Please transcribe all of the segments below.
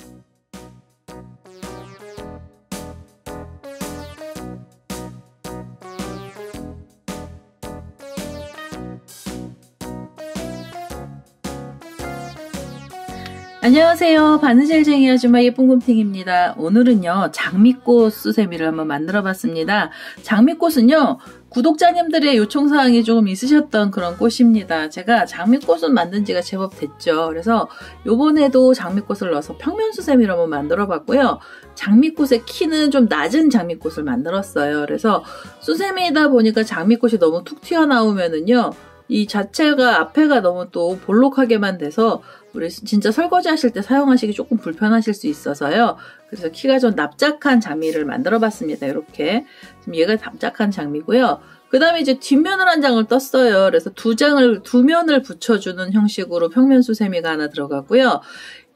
you 안녕하세요. 바느질쟁이 아줌마 예쁜 곰탱입니다. 오늘은요, 장미꽃 수세미를 한번 만들어 봤습니다. 장미꽃은요, 구독자님들의 요청사항이 조금 있으셨던 그런 꽃입니다. 제가 장미꽃은 만든 지가 제법 됐죠. 그래서 요번에도 장미꽃을 넣어서 평면수세미를 한번 만들어 봤고요. 장미꽃의 키는 좀 낮은 장미꽃을 만들었어요. 그래서 수세미이다 보니까 장미꽃이 너무 툭 튀어나오면은요, 이 자체가 앞에가 너무 또 볼록하게만 돼서 우리 진짜 설거지 하실 때 사용하시기 조금 불편하실 수 있어서요. 그래서 키가 좀 납작한 장미를 만들어 봤습니다. 이렇게. 지금 얘가 납작한 장미고요. 그 다음에 이제 뒷면을 한 장을 떴어요. 그래서 두 장을, 두 면을 붙여주는 형식으로 평면 수세미가 하나 들어가고요.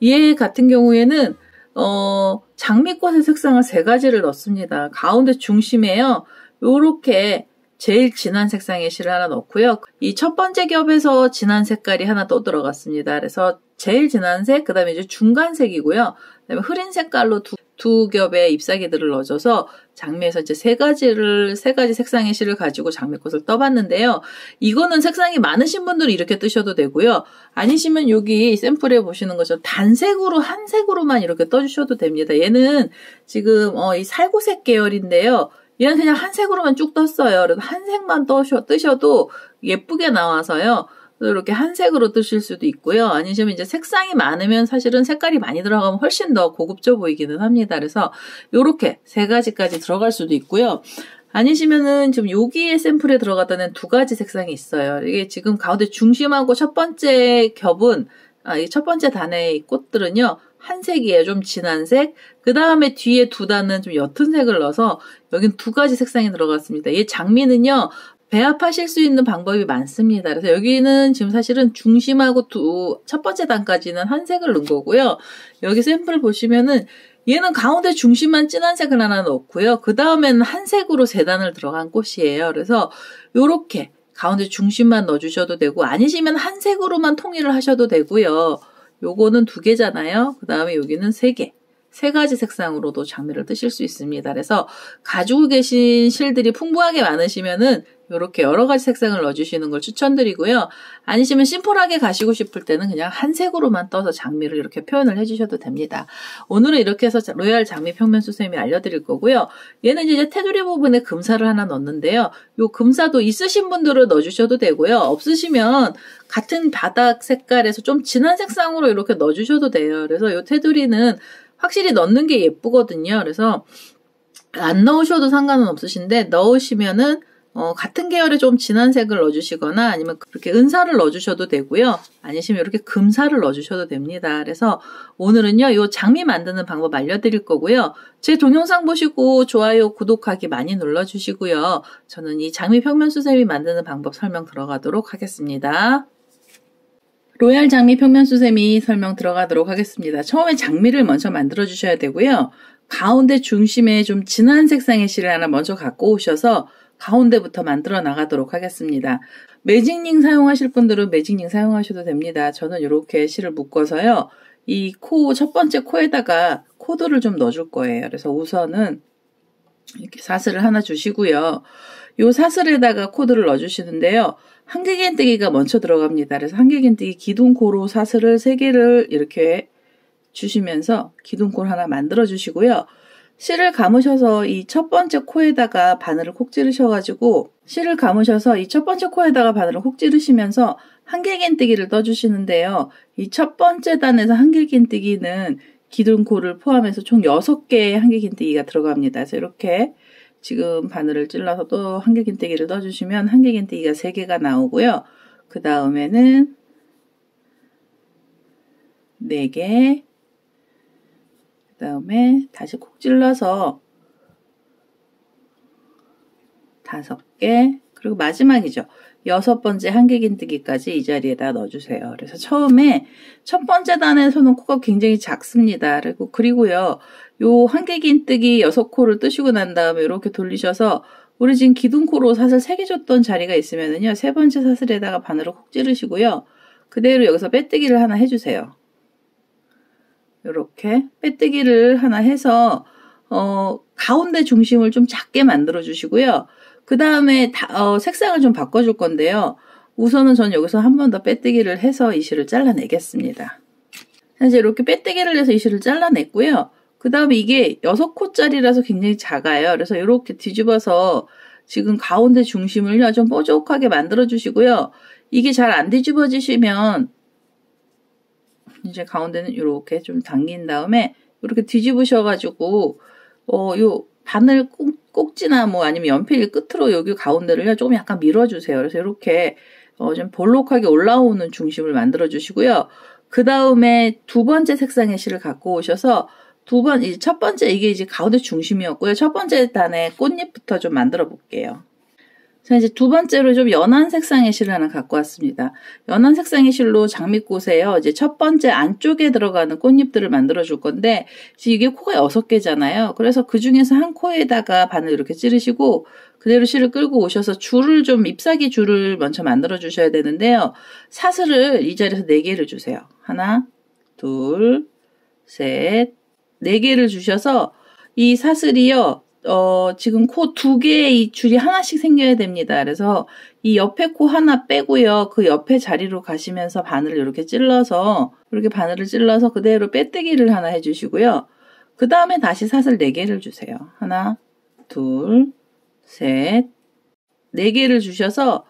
얘 같은 경우에는, 어, 장미꽃의 색상을 세 가지를 넣습니다. 가운데 중심에요. 요렇게 제일 진한 색상의 실을 하나 넣고요. 이 첫 번째 겹에서 진한 색깔이 하나 또 들어갔습니다. 그래서 제일 진한 색, 그 다음에 이제 중간색이고요. 그 다음에 흐린 색깔로 두, 두 겹의 잎사귀들을 넣어줘서 장미에서 이제 세 가지를, 세 가지 색상의 실을 가지고 장미꽃을 떠봤는데요. 이거는 색상이 많으신 분들은 이렇게 뜨셔도 되고요. 아니시면 여기 샘플에 보시는 것처럼 단색으로, 한 색으로만 이렇게 떠주셔도 됩니다. 얘는 지금, 어, 이 살구색 계열인데요. 얘는 그냥 한 색으로만 쭉 떴어요. 그래서 한 색만 떠셔, 뜨셔도 예쁘게 나와서요. 이렇게 한 색으로 뜨실 수도 있고요. 아니시면 이제 색상이 많으면 사실은 색깔이 많이 들어가면 훨씬 더 고급져 보이기는 합니다. 그래서 이렇게 세 가지까지 들어갈 수도 있고요. 아니시면은 지금 여기에 샘플에 들어갔다는 두 가지 색상이 있어요. 이게 지금 가운데 중심하고 첫 번째 겹은 아, 이첫 번째 단의 꽃들은요. 한 색이에요. 좀 진한 색. 그 다음에 뒤에 두 단은 좀 옅은 색을 넣어서 여긴 두 가지 색상이 들어갔습니다. 이 장미는요. 배합하실 수 있는 방법이 많습니다. 그래서 여기는 지금 사실은 중심하고 두, 첫 번째 단까지는 한 색을 넣은 거고요. 여기 샘플 보시면은 얘는 가운데 중심만 진한 색을 하나 넣고요. 그 다음에는 한 색으로 세 단을 들어간 꽃이에요. 그래서 요렇게 가운데 중심만 넣어주셔도 되고 아니시면 한 색으로만 통일을 하셔도 되고요. 요거는 두 개잖아요. 그 다음에 여기는 세 개. 세 가지 색상으로도 장미를 뜨실 수 있습니다. 그래서 가지고 계신 실들이 풍부하게 많으시면은 이렇게 여러 가지 색상을 넣어주시는 걸 추천드리고요. 아니시면 심플하게 가시고 싶을 때는 그냥 한 색으로만 떠서 장미를 이렇게 표현을 해주셔도 됩니다. 오늘은 이렇게 해서 로얄 장미 평면 수세미 알려드릴 거고요. 얘는 이제 테두리 부분에 금사를 하나 넣는데요. 이 금사도 있으신 분들은 넣어주셔도 되고요. 없으시면 같은 바닥 색깔에서 좀 진한 색상으로 이렇게 넣어주셔도 돼요. 그래서 이 테두리는 확실히 넣는 게 예쁘거든요. 그래서 안 넣으셔도 상관은 없으신데 넣으시면은 어, 같은 계열의 좀 진한 색을 넣어주시거나 아니면 그렇게 은사를 넣어주셔도 되고요. 아니시면 이렇게 금사를 넣어주셔도 됩니다. 그래서 오늘은요, 이 장미 만드는 방법 알려드릴 거고요. 제 동영상 보시고 좋아요, 구독하기 많이 눌러주시고요. 저는 이 장미 평면 수세미 만드는 방법 설명 들어가도록 하겠습니다. 로얄 장미 평면 수세미 설명 들어가도록 하겠습니다. 처음에 장미를 먼저 만들어 주셔야 되고요. 가운데 중심에 좀 진한 색상의 실을 하나 먼저 갖고 오셔서 가운데부터 만들어 나가도록 하겠습니다. magic ring 사용하실 분들은 magic ring 사용하셔도 됩니다. 저는 이렇게 실을 묶어서요. 이 코, 첫 번째 코에다가 코들을 좀 넣어줄 거예요. 그래서 우선은 이렇게 사슬을 하나 주시고요. 이 사슬에다가 코들을 넣어주시는데요. 한길긴뜨기가 먼저 들어갑니다. 그래서 한길긴뜨기 기둥코로 사슬을 3개를 이렇게 주시면서 기둥코를 하나 만들어 주시고요. 실을 감으셔서 이 첫 번째 코에다가 바늘을 콕 찌르셔가지고 실을 감으셔서 이 첫 번째 코에다가 바늘을 콕 찌르시면서 한길긴뜨기를 떠주시는데요. 이 첫 번째 단에서 한길긴뜨기는 기둥코를 포함해서 총 6개의 한길긴뜨기가 들어갑니다. 그래서 이렇게 지금 바늘을 찔러서 또 한길긴뜨기를 떠주시면 한길긴뜨기가 3개가 나오고요. 그 다음에는 4개, 다음에 다시 콕 찔러서 다섯 개 그리고 마지막이죠. 여섯 번째 한길긴뜨기까지 이 자리에다 넣어주세요. 그래서 처음에 첫 번째 단에서는 코가 굉장히 작습니다. 그리고 그리고요, 요 한길긴뜨기 여섯 코를 뜨시고 난 다음에 이렇게 돌리셔서 우리 지금 기둥코로 사슬 세 개 줬던 자리가 있으면은요, 세 번째 사슬에다가 바늘을 콕 찌르시고요, 그대로 여기서 빼뜨기를 하나 해주세요. 이렇게 빼뜨기를 하나 해서 어, 가운데 중심을 좀 작게 만들어 주시고요. 그 다음에 어, 색상을 좀 바꿔줄 건데요. 우선은 전 여기서 한 번 더 빼뜨기를 해서 이 실을 잘라내겠습니다. 이제 이렇게 빼뜨기를 해서 이 실을 잘라냈고요. 그 다음에 이게 6코짜리라서 굉장히 작아요. 그래서 이렇게 뒤집어서 지금 가운데 중심을요, 좀 뾰족하게 만들어 주시고요. 이게 잘 안 뒤집어지시면 이제 가운데는 이렇게 좀 당긴 다음에 이렇게 뒤집으셔가지고 어, 요 바늘 꼭, 꼭지나 뭐 아니면 연필 끝으로 여기 가운데를요 조금 약간 밀어주세요. 그래서 이렇게 어, 좀 볼록하게 올라오는 중심을 만들어 주시고요. 그 다음에 두 번째 색상의 실을 갖고 오셔서 두 번, 첫 번째 이게 이제 가운데 중심이었고요. 첫 번째 단에 꽃잎부터 좀 만들어 볼게요. 자, 이제 두 번째로 좀 연한 색상의 실을 하나 갖고 왔습니다. 연한 색상의 실로 장미꽃에요. 이제 첫 번째 안쪽에 들어가는 꽃잎들을 만들어 줄 건데, 이게 코가 여섯 개잖아요. 그래서 그 중에서 한 코에다가 바늘 이렇게 찌르시고, 그대로 실을 끌고 오셔서 줄을 좀, 잎사귀 줄을 먼저 만들어 주셔야 되는데요. 사슬을 이 자리에서 네 개를 주세요. 하나, 둘, 셋, 네 개를 주셔서, 이 사슬이요, 어, 지금 코 두 개의 줄이 하나씩 생겨야 됩니다. 그래서 이 옆에 코 하나 빼고요. 그 옆에 자리로 가시면서 바늘을 이렇게 찔러서, 이렇게 바늘을 찔러서 그대로 빼뜨기를 하나 해주시고요. 그 다음에 다시 사슬 4개를 주세요. 하나, 둘, 셋, 4개를 주셔서,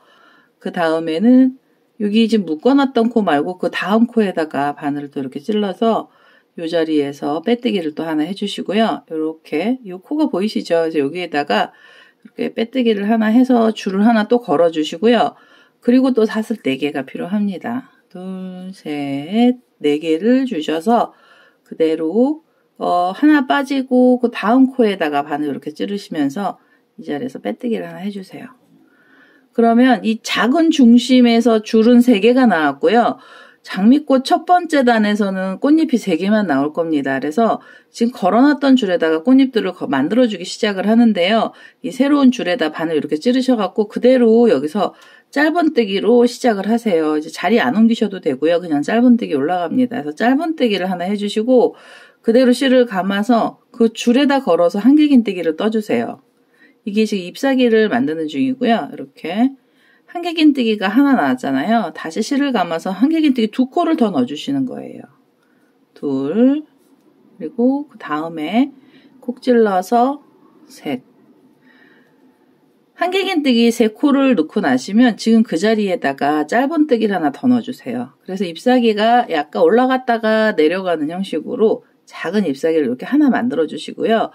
그 다음에는 여기 지금 묶어놨던 코 말고 그 다음 코에다가 바늘을 또 이렇게 찔러서 이 자리에서 빼뜨기를 또 하나 해주시고요. 이렇게 이 코가 보이시죠? 그래서 여기에다가 이렇게 빼뜨기를 하나 해서 줄을 하나 또 걸어 주시고요. 그리고 또 사슬 4개가 필요합니다. 둘, 셋, 4개를 주셔서 그대로 어, 하나 빠지고 그 다음 코에다가 바늘 이렇게 찌르시면서 이 자리에서 빼뜨기를 하나 해주세요. 그러면 이 작은 중심에서 줄은 3개가 나왔고요. 장미꽃 첫 번째 단에서는 꽃잎이 3개만 나올 겁니다. 그래서 지금 걸어놨던 줄에다가 꽃잎들을 만들어주기 시작을 하는데요. 이 새로운 줄에다 바늘 이렇게 찌르셔갖고 그대로 여기서 짧은뜨기로 시작을 하세요. 이제 자리 안 옮기셔도 되고요. 그냥 짧은뜨기 올라갑니다. 그래서 짧은뜨기를 하나 해주시고 그대로 실을 감아서 그 줄에다 걸어서 한길긴뜨기를 떠주세요. 이게 지금 잎사귀를 만드는 중이고요. 이렇게 한길긴뜨기가 하나 나왔잖아요. 다시 실을 감아서 한길긴뜨기 두 코를 더 넣어주시는 거예요. 둘, 그리고 그 다음에 콕 찔러서 셋. 한길긴뜨기 세 코를 넣고 나시면 지금 그 자리에다가 짧은 뜨기를 하나 더 넣어주세요. 그래서 잎사귀가 약간 올라갔다가 내려가는 형식으로 작은 잎사귀를 이렇게 하나 만들어 주시고요.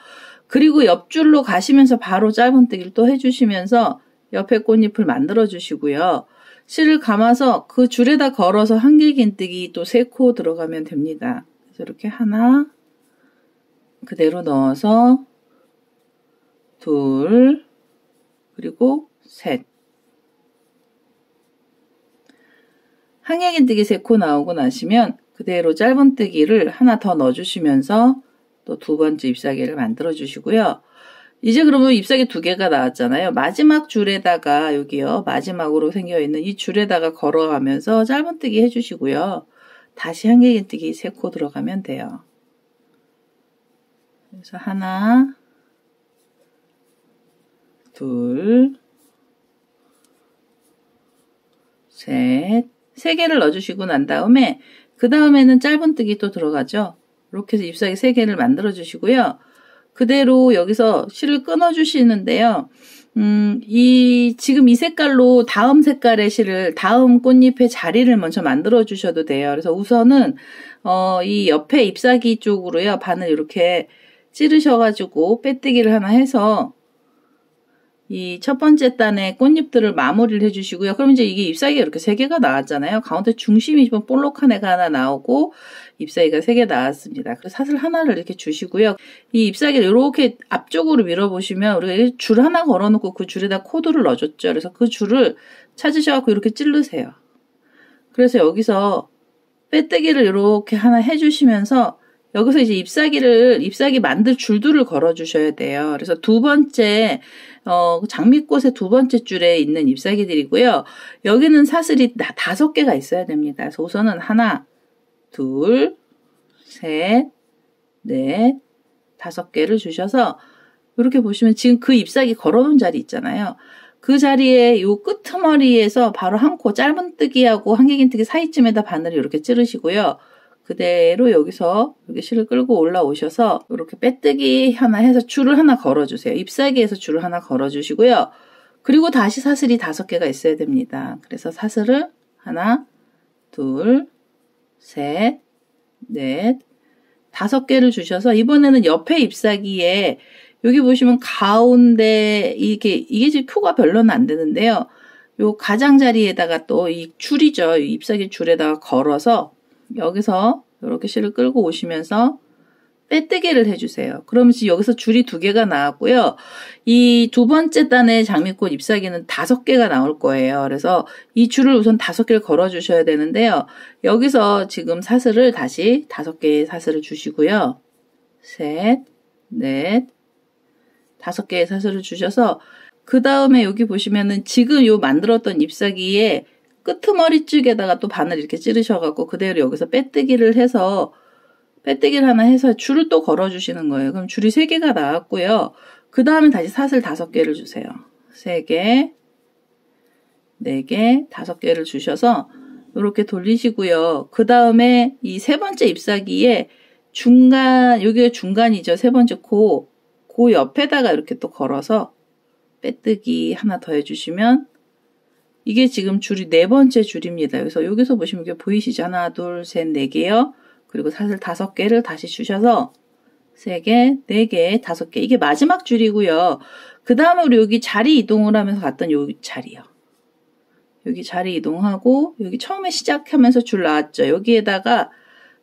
그리고 옆줄로 가시면서 바로 짧은 뜨기를 또 해주시면서 옆에 꽃잎을 만들어 주시고요. 실을 감아서 그 줄에다 걸어서 한 길 긴뜨기 또 세 코 들어가면 됩니다. 이렇게 하나 그대로 넣어서 둘 그리고 셋 한길긴뜨기 세 코 나오고 나시면 그대로 짧은뜨기를 하나 더 넣어주시면서 또 두 번째 잎사귀를 만들어 주시고요. 이제 그러면 잎사귀 두 개가 나왔잖아요. 마지막 줄에다가 여기요. 마지막으로 생겨 있는 이 줄에다가 걸어가면서 짧은뜨기 해주시고요. 다시 한길긴뜨기 세 코 들어가면 돼요. 그래서 하나, 둘, 셋, 세 개를 넣어주시고 난 다음에 그 다음에는 짧은뜨기 또 들어가죠. 이렇게 해서 잎사귀 세 개를 만들어 주시고요. 그대로 여기서 실을 끊어 주시는데요. 음, 이, 지금 이 색깔로 다음 색깔의 실을, 다음 꽃잎의 자리를 먼저 만들어 주셔도 돼요. 그래서 우선은, 어, 이 옆에 잎사귀 쪽으로요, 바늘 이렇게 찌르셔가지고 빼뜨기를 하나 해서 이 첫 번째 단에 꽃잎들을 마무리를 해주시고요. 그럼 이제 이게 잎사귀가 이렇게 세 개가 나왔잖아요. 가운데 중심이 좀 볼록한 애가 하나 나오고 잎사귀가 세 개 나왔습니다. 그래서 사슬 하나를 이렇게 주시고요. 이 잎사귀를 이렇게 앞쪽으로 밀어보시면 우리가 줄 하나 걸어놓고 그 줄에다 코드를 넣어줬죠. 그래서 그 줄을 찾으셔갖고 이렇게 찌르세요. 그래서 여기서 빼뜨기를 이렇게 하나 해주시면서 여기서 이제 잎사귀를 잎사귀 만들 줄들을 걸어 주셔야 돼요. 그래서 두 번째 어, 장미꽃의 두 번째 줄에 있는 잎사귀들이고요. 여기는 사슬이 다섯 개가 있어야 됩니다. 그래서 우선은 하나, 둘, 셋, 넷, 다섯 개를 주셔서 이렇게 보시면 지금 그 잎사귀 걸어놓은 자리 있잖아요. 그 자리에 요 끄트머리에서 바로 한 코 짧은 뜨기하고 한길긴 뜨기 사이쯤에다 바늘을 이렇게 찌르시고요. 그대로 여기서 이렇게 실을 끌고 올라오셔서 이렇게 빼뜨기 하나 해서 줄을 하나 걸어주세요. 잎사귀에서 줄을 하나 걸어주시고요. 그리고 다시 사슬이 다섯 개가 있어야 됩니다. 그래서 사슬을 하나, 둘, 셋, 넷, 다섯 개를 주셔서 이번에는 옆에 잎사귀에 여기 보시면 가운데 이게 이게 지금 표가 별로는 안 되는데요. 요 가장자리에다가 또 이 줄이죠. 잎사귀 줄에다가 걸어서 여기서 이렇게 실을 끌고 오시면서 빼뜨기를 해주세요. 그러면 여기서 줄이 두 개가 나왔고요. 이 두 번째 단의 장미꽃 잎사귀는 다섯 개가 나올 거예요. 그래서 이 줄을 우선 다섯 개를 걸어주셔야 되는데요. 여기서 지금 사슬을 다시 다섯 개의 사슬을 주시고요. 셋, 넷, 다섯 개의 사슬을 주셔서 그 다음에 여기 보시면은 지금 요 만들었던 잎사귀에 끄트머리 쪽에다가 또 바늘 이렇게 찌르셔갖고 그대로 여기서 빼뜨기를 해서 빼뜨기를 하나 해서 줄을 또 걸어주시는 거예요. 그럼 줄이 세 개가 나왔고요. 그 다음에 다시 사슬 다섯 개를 주세요. 세 개, 네 개, 다섯 개를 주셔서 이렇게 돌리시고요. 그 다음에 이 세 번째 잎사귀에 중간, 여기가 중간이죠. 세 번째 코, 그 옆에다가 이렇게 또 걸어서 빼뜨기 하나 더 해주시면 이게 지금 줄이 네 번째 줄입니다. 그래서 여기서 보시면 이게 보이시죠? 하나, 둘, 셋, 네 개요. 그리고 사슬 다섯 개를 다시 주셔서 세 개, 네 개, 다섯 개. 이게 마지막 줄이고요. 그 다음에 우리 여기 자리 이동을 하면서 갔던 요 자리요. 여기 자리 이동하고 여기 처음에 시작하면서 줄 나왔죠. 여기에다가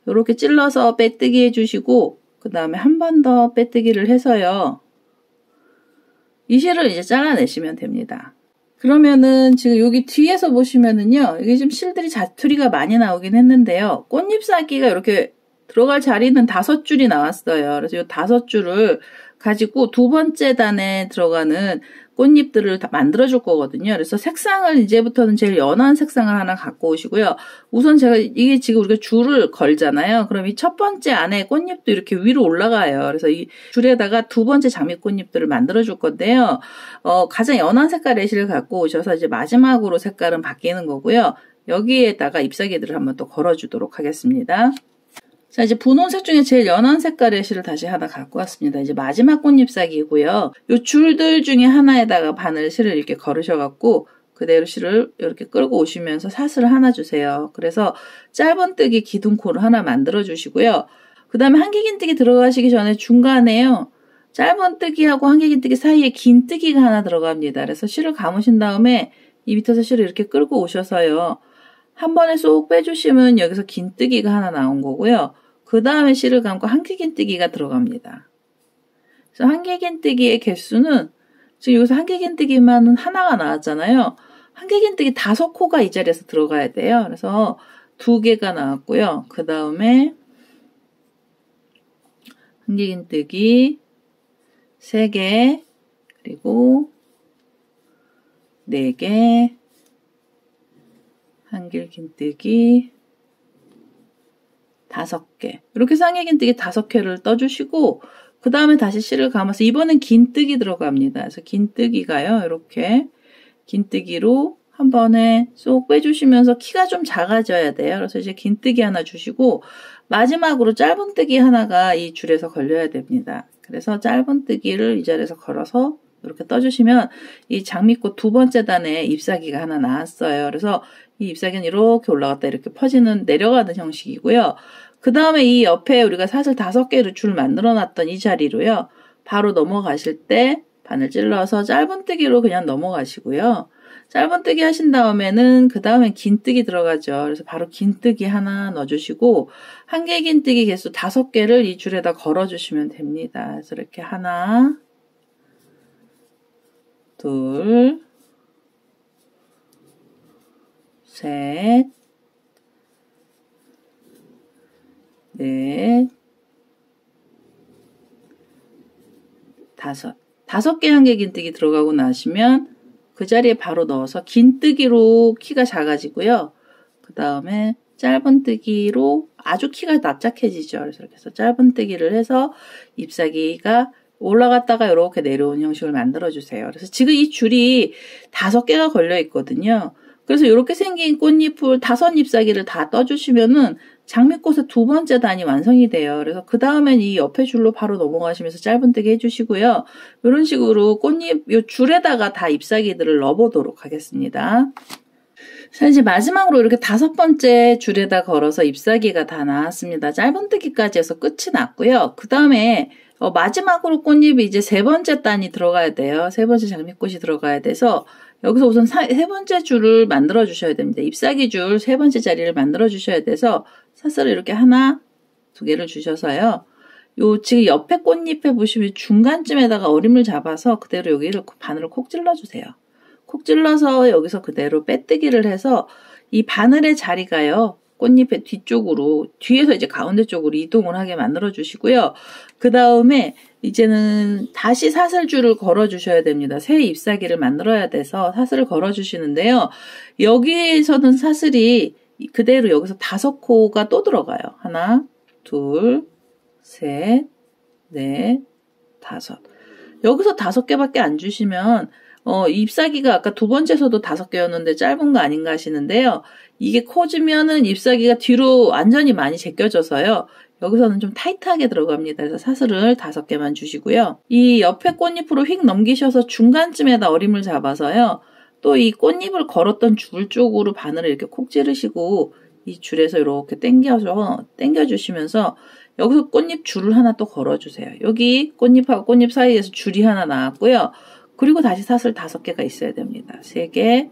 이렇게 찔러서 빼뜨기 해주시고 그 다음에 한 번 더 빼뜨기를 해서요. 이 실을 이제 잘라내시면 됩니다. 그러면은 지금 여기 뒤에서 보시면은요. 이게 좀 실들이 자투리가 많이 나오긴 했는데요. 꽃잎사귀가 이렇게 들어갈 자리는 다섯 줄이 나왔어요. 그래서 이 다섯 줄을 가지고 두 번째 단에 들어가는 꽃잎들을 다 만들어줄 거거든요. 그래서 색상을 이제부터는 제일 연한 색상을 하나 갖고 오시고요. 우선 제가 이게 지금 우리가 줄을 걸잖아요. 그럼 이 첫 번째 안에 꽃잎도 이렇게 위로 올라가요. 그래서 이 줄에다가 두 번째 장미 꽃잎들을 만들어줄 건데요. 어, 가장 연한 색깔의 실을 갖고 오셔서 이제 마지막으로 색깔은 바뀌는 거고요. 여기에다가 잎사귀들을 한번 또 걸어주도록 하겠습니다. 자, 이제 분홍색 중에 제일 연한 색깔의 실을 다시 하나 갖고 왔습니다. 이제 마지막 꽃잎사귀고요. 이 줄들 중에 하나에다가 바늘 실을 이렇게 걸으셔갖고 그대로 실을 이렇게 끌고 오시면서 사슬을 하나 주세요. 그래서 짧은뜨기 기둥코를 하나 만들어 주시고요. 그 다음에 한길긴뜨기 들어가시기 전에 중간에요. 짧은뜨기하고 한길긴뜨기 사이에 긴뜨기가 하나 들어갑니다. 그래서 실을 감으신 다음에 이 밑에서 실을 이렇게 끌고 오셔서요. 한 번에 쏙 빼주시면 여기서 긴뜨기가 하나 나온 거고요. 그 다음에 실을 감고 한길긴뜨기가 들어갑니다. 그래서 한길긴뜨기의 개수는 지금 여기서 한길긴뜨기만 하나가 나왔잖아요. 한길긴뜨기 다섯 코가 이 자리에서 들어가야 돼요. 그래서 두 개가 나왔고요. 그 다음에 한길긴뜨기 세 개, 그리고 네 개, 한길긴뜨기 다섯 개. 이렇게 쌍의긴뜨기 다섯 개를 떠주시고 그 다음에 다시 실을 감아서 이번엔 긴뜨기 들어갑니다. 그래서 긴뜨기가요. 이렇게 긴뜨기로 한 번에 쏙 빼주시면서 키가 좀 작아져야 돼요. 그래서 이제 긴뜨기 하나 주시고 마지막으로 짧은뜨기 하나가 이 줄에서 걸려야 됩니다. 그래서 짧은뜨기를 이 자리에서 걸어서 이렇게 떠주시면 이 장미꽃 두 번째 단에 잎사귀가 하나 나왔어요. 그래서 이 잎사귀는 이렇게 올라갔다 이렇게 퍼지는 내려가는 형식이고요. 그 다음에 이 옆에 우리가 사슬 다섯 개를 줄 만들어 놨던 이 자리로요. 바로 넘어가실 때 바늘 찔러서 짧은뜨기로 그냥 넘어가시고요. 짧은뜨기 하신 다음에는 그 다음에 긴뜨기 들어가죠. 그래서 바로 긴뜨기 하나 넣어주시고 한 개 긴뜨기 개수 다섯 개를 이 줄에다 걸어주시면 됩니다. 그래서 이렇게 하나 둘 셋, 넷, 다섯. 다섯 개 한 개 긴뜨기 들어가고 나시면 그 자리에 바로 넣어서 긴뜨기로 키가 작아지고요. 그 다음에 짧은뜨기로 아주 키가 납작해지죠. 그래서 이렇게 해서 짧은뜨기를 해서 잎사귀가 올라갔다가 이렇게 내려온 형식을 만들어 주세요. 그래서 지금 이 줄이 다섯 개가 걸려 있거든요. 그래서 이렇게 생긴 꽃잎을 다섯 잎사귀를 다 떠주시면은 장미꽃의 두 번째 단이 완성이 돼요. 그래서 그 다음엔 이 옆에 줄로 바로 넘어가시면서 짧은뜨기 해주시고요. 이런 식으로 꽃잎 이 줄에다가 다 잎사귀들을 넣어보도록 하겠습니다. 자, 이제 마지막으로 이렇게 다섯 번째 줄에다 걸어서 잎사귀가 다 나왔습니다. 짧은뜨기까지 해서 끝이 났고요. 그 다음에 어, 마지막으로 꽃잎이 이제 세 번째 단이 들어가야 돼요. 세 번째 장미꽃이 들어가야 돼서 여기서 우선 사, 세 번째 줄을 만들어 주셔야 됩니다. 잎사귀 줄 세 번째 자리를 만들어 주셔야 돼서 사슬을 이렇게 하나, 두 개를 주셔서요. 요 지금 옆에 꽃잎에 보시면 중간쯤에다가 어림을 잡아서 그대로 여기를 바늘을 콕 찔러주세요. 콕 찔러서 여기서 그대로 빼뜨기를 해서 이 바늘의 자리가요. 꽃잎의 뒤쪽으로 뒤에서 이제 가운데 쪽으로 이동을 하게 만들어 주시고요. 그 다음에 이제는 다시 사슬줄을 걸어 주셔야 됩니다. 새 잎사귀를 만들어야 돼서 사슬을 걸어 주시는데요. 여기에서는 사슬이 그대로 여기서 다섯 코가 또 들어가요. 하나, 둘, 셋, 넷, 다섯. 여기서 다섯 개밖에 안 주시면 어, 잎사귀가 아까 두 번째에서도 다섯 개였는데 짧은 거 아닌가 하시는데요. 이게 커지면은 잎사귀가 뒤로 완전히 많이 제껴져서요. 여기서는 좀 타이트하게 들어갑니다. 그래서 사슬을 다섯 개만 주시고요. 이 옆에 꽃잎으로 휙 넘기셔서 중간쯤에다 어림을 잡아서요. 또 이 꽃잎을 걸었던 줄 쪽으로 바늘을 이렇게 콕 찌르시고 이 줄에서 이렇게 당겨서 당겨주시면서 여기서 꽃잎 줄을 하나 또 걸어주세요. 여기 꽃잎하고 꽃잎 사이에서 줄이 하나 나왔고요. 그리고 다시 사슬 다섯 개가 있어야 됩니다. 세 개,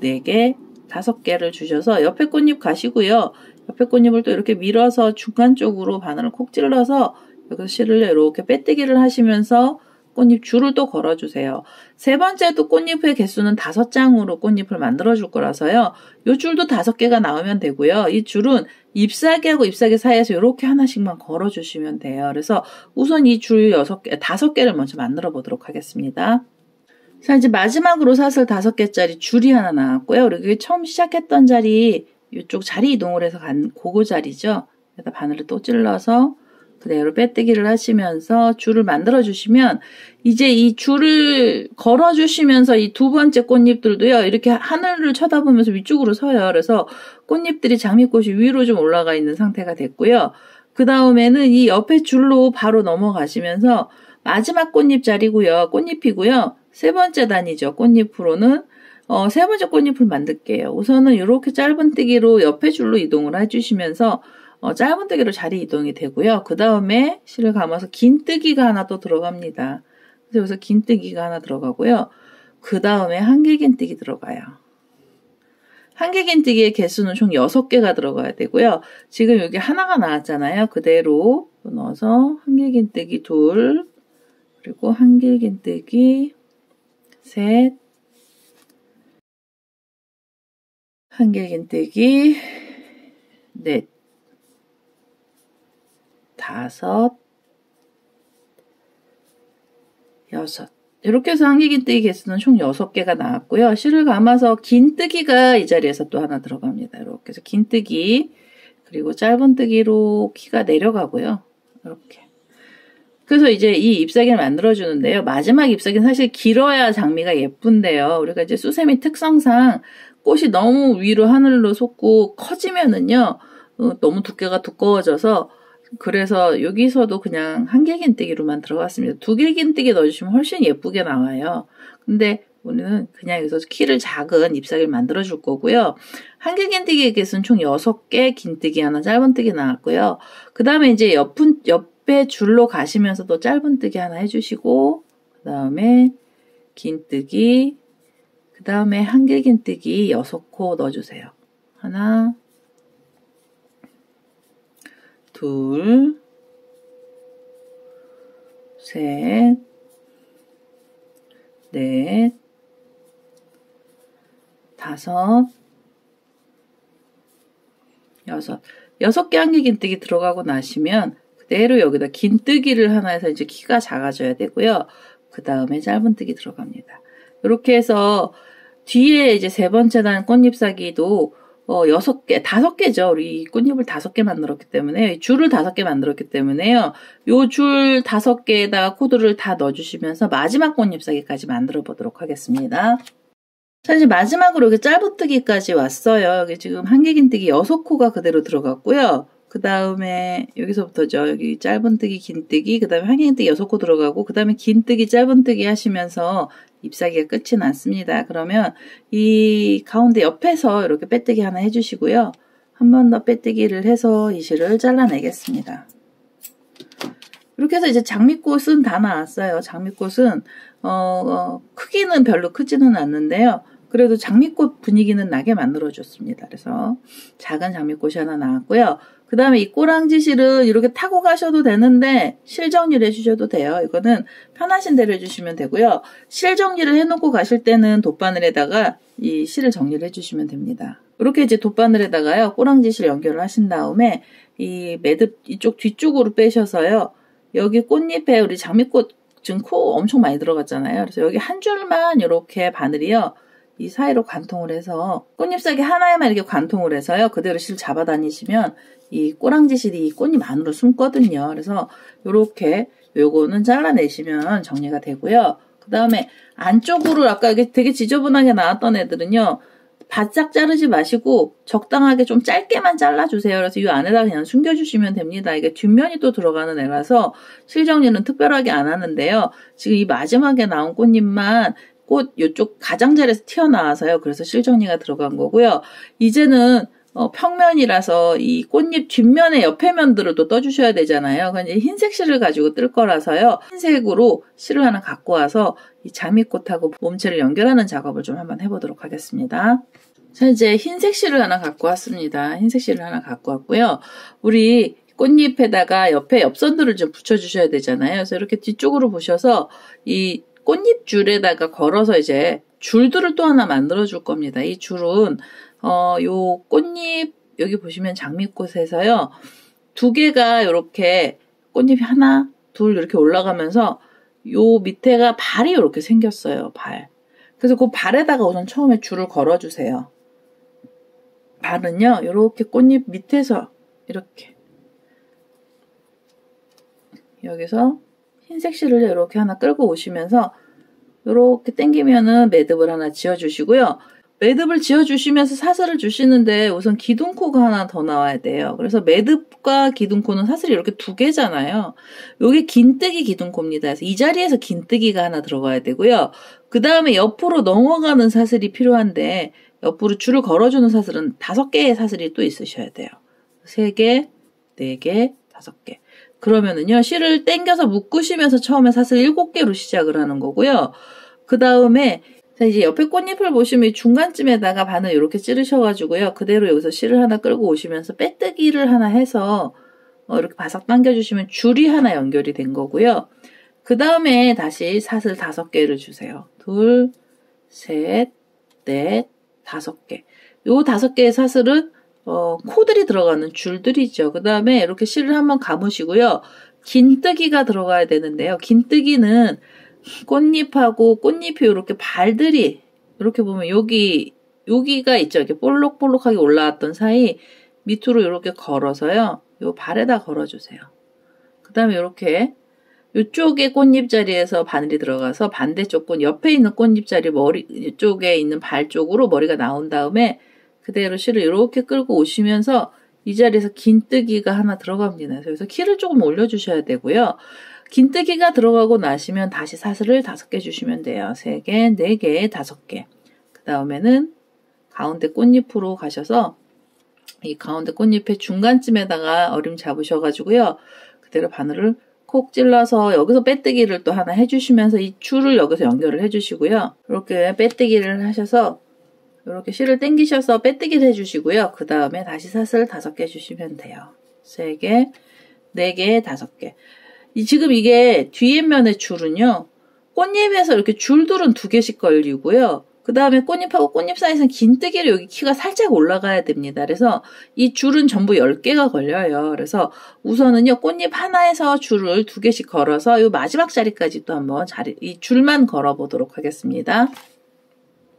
네 개, 다섯 개를 주셔서 옆에 꽃잎 가시고요. 옆에 꽃잎을 또 이렇게 밀어서 중간 쪽으로 바늘을 콕 찔러서 여기서 실을 이렇게 빼뜨기를 하시면서 꽃잎 줄을 또 걸어주세요. 세 번째도 꽃잎의 개수는 다섯 장으로 꽃잎을 만들어줄 거라서요. 이 줄도 다섯 개가 나오면 되고요. 이 줄은 잎사귀하고 잎사귀 사이에서 이렇게 하나씩만 걸어주시면 돼요. 그래서 우선 이 줄 여섯 개, 다섯 개를 먼저 만들어 보도록 하겠습니다. 자, 이제 마지막으로 사슬 다섯 개짜리 줄이 하나 나왔고요. 그리고 처음 시작했던 자리, 이쪽 자리 이동을 해서 간 고거 자리죠. 여기다 바늘을 또 찔러서 그대로 빼뜨기를 하시면서 줄을 만들어 주시면 이제 이 줄을 걸어 주시면서 이 두 번째 꽃잎들도요 이렇게 하늘을 쳐다보면서 위쪽으로 서요 그래서 꽃잎들이 장미꽃이 위로 좀 올라가 있는 상태가 됐고요 그 다음에는 이 옆에 줄로 바로 넘어가시면서 마지막 꽃잎 자리고요 꽃잎이고요 세 번째 단이죠. 꽃잎으로는 어, 세 번째 꽃잎을 만들게요. 우선은 이렇게 짧은뜨기로 옆에 줄로 이동을 해주시면서 어, 짧은뜨기로 자리 이동이 되고요. 그 다음에 실을 감아서 긴뜨기가 하나 또 들어갑니다. 그래서 여기서 긴뜨기가 하나 들어가고요. 그 다음에 한길긴뜨기 들어가요. 한길긴뜨기의 개수는 총 6개가 들어가야 되고요. 지금 여기 하나가 나왔잖아요. 그대로 넣어서 한길긴뜨기 둘, 그리고 한길긴뜨기 셋, 한길긴뜨기, 넷, 다섯, 여섯. 이렇게 해서 한길긴뜨기 개수는 총 6개가 나왔고요. 실을 감아서 긴뜨기가 이 자리에서 또 하나 들어갑니다. 이렇게 해서 긴뜨기, 그리고 짧은뜨기로 키가 내려가고요. 이렇게. 그래서 이제 이 잎사귀를 만들어주는데요. 마지막 잎사귀는 사실 길어야 장미가 예쁜데요. 우리가 이제 수세미 특성상 꽃이 너무 위로 하늘로 솟고 커지면은요, 어, 너무 두께가 두꺼워져서 그래서 여기서도 그냥 한 길긴뜨기로만 들어갔습니다. 두 길긴뜨기 넣어주시면 훨씬 예쁘게 나와요. 근데 우리는 그냥 여기서 키를 작은 잎사귀를 만들어 줄 거고요. 한 길긴뜨기의 개수는 총 6개, 긴뜨기 하나, 짧은뜨기 나왔고요. 그 다음에 이제 옆은, 옆 옆에 줄로 가시면서도 짧은뜨기 하나 해주시고 그 다음에 긴뜨기 그 다음에 한길긴뜨기 6코 넣어주세요. 하나 둘 셋, 넷, 다섯, 여섯. 여섯 개 한길긴뜨기 들어가고 나시면 그대로 여기다 긴뜨기를 하나 해서 이제 키가 작아져야 되고요. 그 다음에 짧은뜨기 들어갑니다. 이렇게 해서 뒤에 이제 세 번째 단 꽃잎 사기도 어, 여섯 개, 다섯 개죠. 우리 꽃잎을 다섯 개 만들었기 때문에, 줄을 다섯 개 만들었기 때문에요. 요줄 다섯 개에다가 코드를 다 넣어주시면서 마지막 꽃잎사기까지 만들어 보도록 하겠습니다. 자, 이제 마지막으로 여기 짤붙뜨기까지 왔어요. 여기 지금 한길긴뜨기 여섯 코가 그대로 들어갔고요. 그 다음에 여기서부터죠. 여기 짧은뜨기, 긴뜨기, 그 다음에 한길긴뜨기 여섯 코 들어가고, 그 다음에 긴뜨기, 짧은뜨기 하시면서 잎사귀가 끝이 났습니다. 그러면 이 가운데 옆에서 이렇게 빼뜨기 하나 해주시고요. 한 번 더 빼뜨기를 해서 이 실을 잘라내겠습니다. 이렇게 해서 이제 장미꽃은 다 나왔어요. 장미꽃은 어, 어, 크기는 별로 크지는 않는데요. 그래도 장미꽃 분위기는 나게 만들어줬습니다. 그래서 작은 장미꽃이 하나 나왔고요. 그 다음에 이 꼬랑지 실은 이렇게 타고 가셔도 되는데 실 정리를 해주셔도 돼요. 이거는 편하신 대로 해주시면 되고요. 실 정리를 해놓고 가실 때는 돗바늘에다가 이 실을 정리를 해주시면 됩니다. 이렇게 이제 돗바늘에다가요. 꼬랑지 실 연결을 하신 다음에 이 매듭 이쪽 뒤쪽으로 빼셔서요. 여기 꽃잎에 우리 장미꽃 지금 코 엄청 많이 들어갔잖아요. 그래서 여기 한 줄만 이렇게 바늘이요. 이 사이로 관통을 해서 꽃잎사기 하나에만 이렇게 관통을 해서요. 그대로 실 잡아 다니시면 이 꼬랑지 실이 이 꽃잎 안으로 숨거든요. 그래서 이렇게 요거는 잘라내시면 정리가 되고요. 그 다음에 안쪽으로 아까 이게 되게 지저분하게 나왔던 애들은요. 바짝 자르지 마시고 적당하게 좀 짧게만 잘라주세요. 그래서 이 안에다 그냥 숨겨주시면 됩니다. 이게 뒷면이 또 들어가는 애라서 실정리는 특별하게 안 하는데요. 지금 이 마지막에 나온 꽃잎만 꽃 이쪽 가장자리에서 튀어나와서요. 그래서 실정리가 들어간 거고요. 이제는 어, 평면이라서 이 꽃잎 뒷면에 옆에 면들을 또 떠주셔야 되잖아요. 그러니까 흰색 실을 가지고 뜰 거라서요. 흰색으로 실을 하나 갖고 와서 이 자미꽃하고 몸체를 연결하는 작업을 좀 한번 해보도록 하겠습니다. 자, 이제 흰색 실을 하나 갖고 왔습니다. 흰색 실을 하나 갖고 왔고요. 우리 꽃잎에다가 옆에 엽선들을 좀 붙여주셔야 되잖아요. 그래서 이렇게 뒤쪽으로 보셔서 이 꽃잎 줄에다가 걸어서 이제 줄들을 또 하나 만들어 줄 겁니다. 이 줄은 어, 요 꽃잎, 여기 보시면 장미꽃에서요, 두 개가 이렇게 꽃잎이 하나, 둘 이렇게 올라가면서 요 밑에가 발이 이렇게 생겼어요, 발. 그래서 그 발에다가 우선 처음에 줄을 걸어주세요. 발은요, 이렇게 꽃잎 밑에서 이렇게 여기서 흰색 실을 이렇게 하나 끌고 오시면서 이렇게 당기면은 매듭을 하나 지어주시고요. 매듭을 지어주시면서 사슬을 주시는데 우선 기둥코가 하나 더 나와야 돼요. 그래서 매듭과 기둥코는 사슬이 이렇게 두 개잖아요. 요게 긴뜨기 기둥코입니다. 그래서 이 자리에서 긴뜨기가 하나 들어가야 되고요. 그 다음에 옆으로 넘어가는 사슬이 필요한데 옆으로 줄을 걸어주는 사슬은 다섯 개의 사슬이 또 있으셔야 돼요. 세 개, 네 개, 다섯 개. 그러면은요, 실을 땡겨서 묶으시면서 처음에 사슬 일곱 개로 시작을 하는 거고요. 그 다음에 자, 이제 옆에 꽃잎을 보시면 중간쯤에다가 바늘 이렇게 찌르셔가지고요. 그대로 여기서 실을 하나 끌고 오시면서 빼뜨기를 하나 해서 어, 이렇게 바싹 당겨주시면 줄이 하나 연결이 된 거고요. 그 다음에 다시 사슬 다섯 개를 주세요. 둘, 셋, 넷, 다섯 개. 요 다섯 개의 사슬은 어, 코들이 들어가는 줄들이죠. 그 다음에 이렇게 실을 한번 감으시고요. 긴뜨기가 들어가야 되는데요. 긴뜨기는 꽃잎하고 꽃잎이 이렇게 발들이 이렇게 보면 여기 여기가 있죠. 이렇게 볼록볼록하게 올라왔던 사이 밑으로 이렇게 걸어서요. 요 발에다 걸어주세요. 그 다음에 이렇게 이쪽에 꽃잎 자리에서 바늘이 들어가서 반대쪽 꽃 옆에 있는 꽃잎 자리 머리 쪽에 있는 발 쪽으로 머리가 나온 다음에 그대로 실을 이렇게 끌고 오시면서 이 자리에서 긴 뜨기가 하나 들어갑니다. 그래서 키를 조금 올려주셔야 되고요. 긴뜨기가 들어가고 나시면 다시 사슬을 다섯 개 주시면 돼요. 세 개, 네 개, 다섯 개. 그 다음에는 가운데 꽃잎으로 가셔서 이 가운데 꽃잎의 중간쯤에다가 어림 잡으셔가지고요. 그대로 바늘을 콕 찔러서 여기서 빼뜨기를 또 하나 해주시면서 이 줄을 여기서 연결을 해주시고요. 이렇게 빼뜨기를 하셔서 이렇게 실을 당기셔서 빼뜨기를 해주시고요. 그 다음에 다시 사슬 다섯 개 주시면 돼요. 세 개, 네 개, 다섯 개. 지금 이게 뒤에 면의 줄은요. 꽃잎에서 이렇게 줄들은 두 개씩 걸리고요. 그 다음에 꽃잎하고 꽃잎 사이에서는 긴뜨기로 여기 키가 살짝 올라가야 됩니다. 그래서 이 줄은 전부 10개가 걸려요. 그래서 우선은요, 꽃잎 하나에서 줄을 두 개씩 걸어서 이 마지막 자리까지 또 한번 자리, 이 줄만 걸어 보도록 하겠습니다.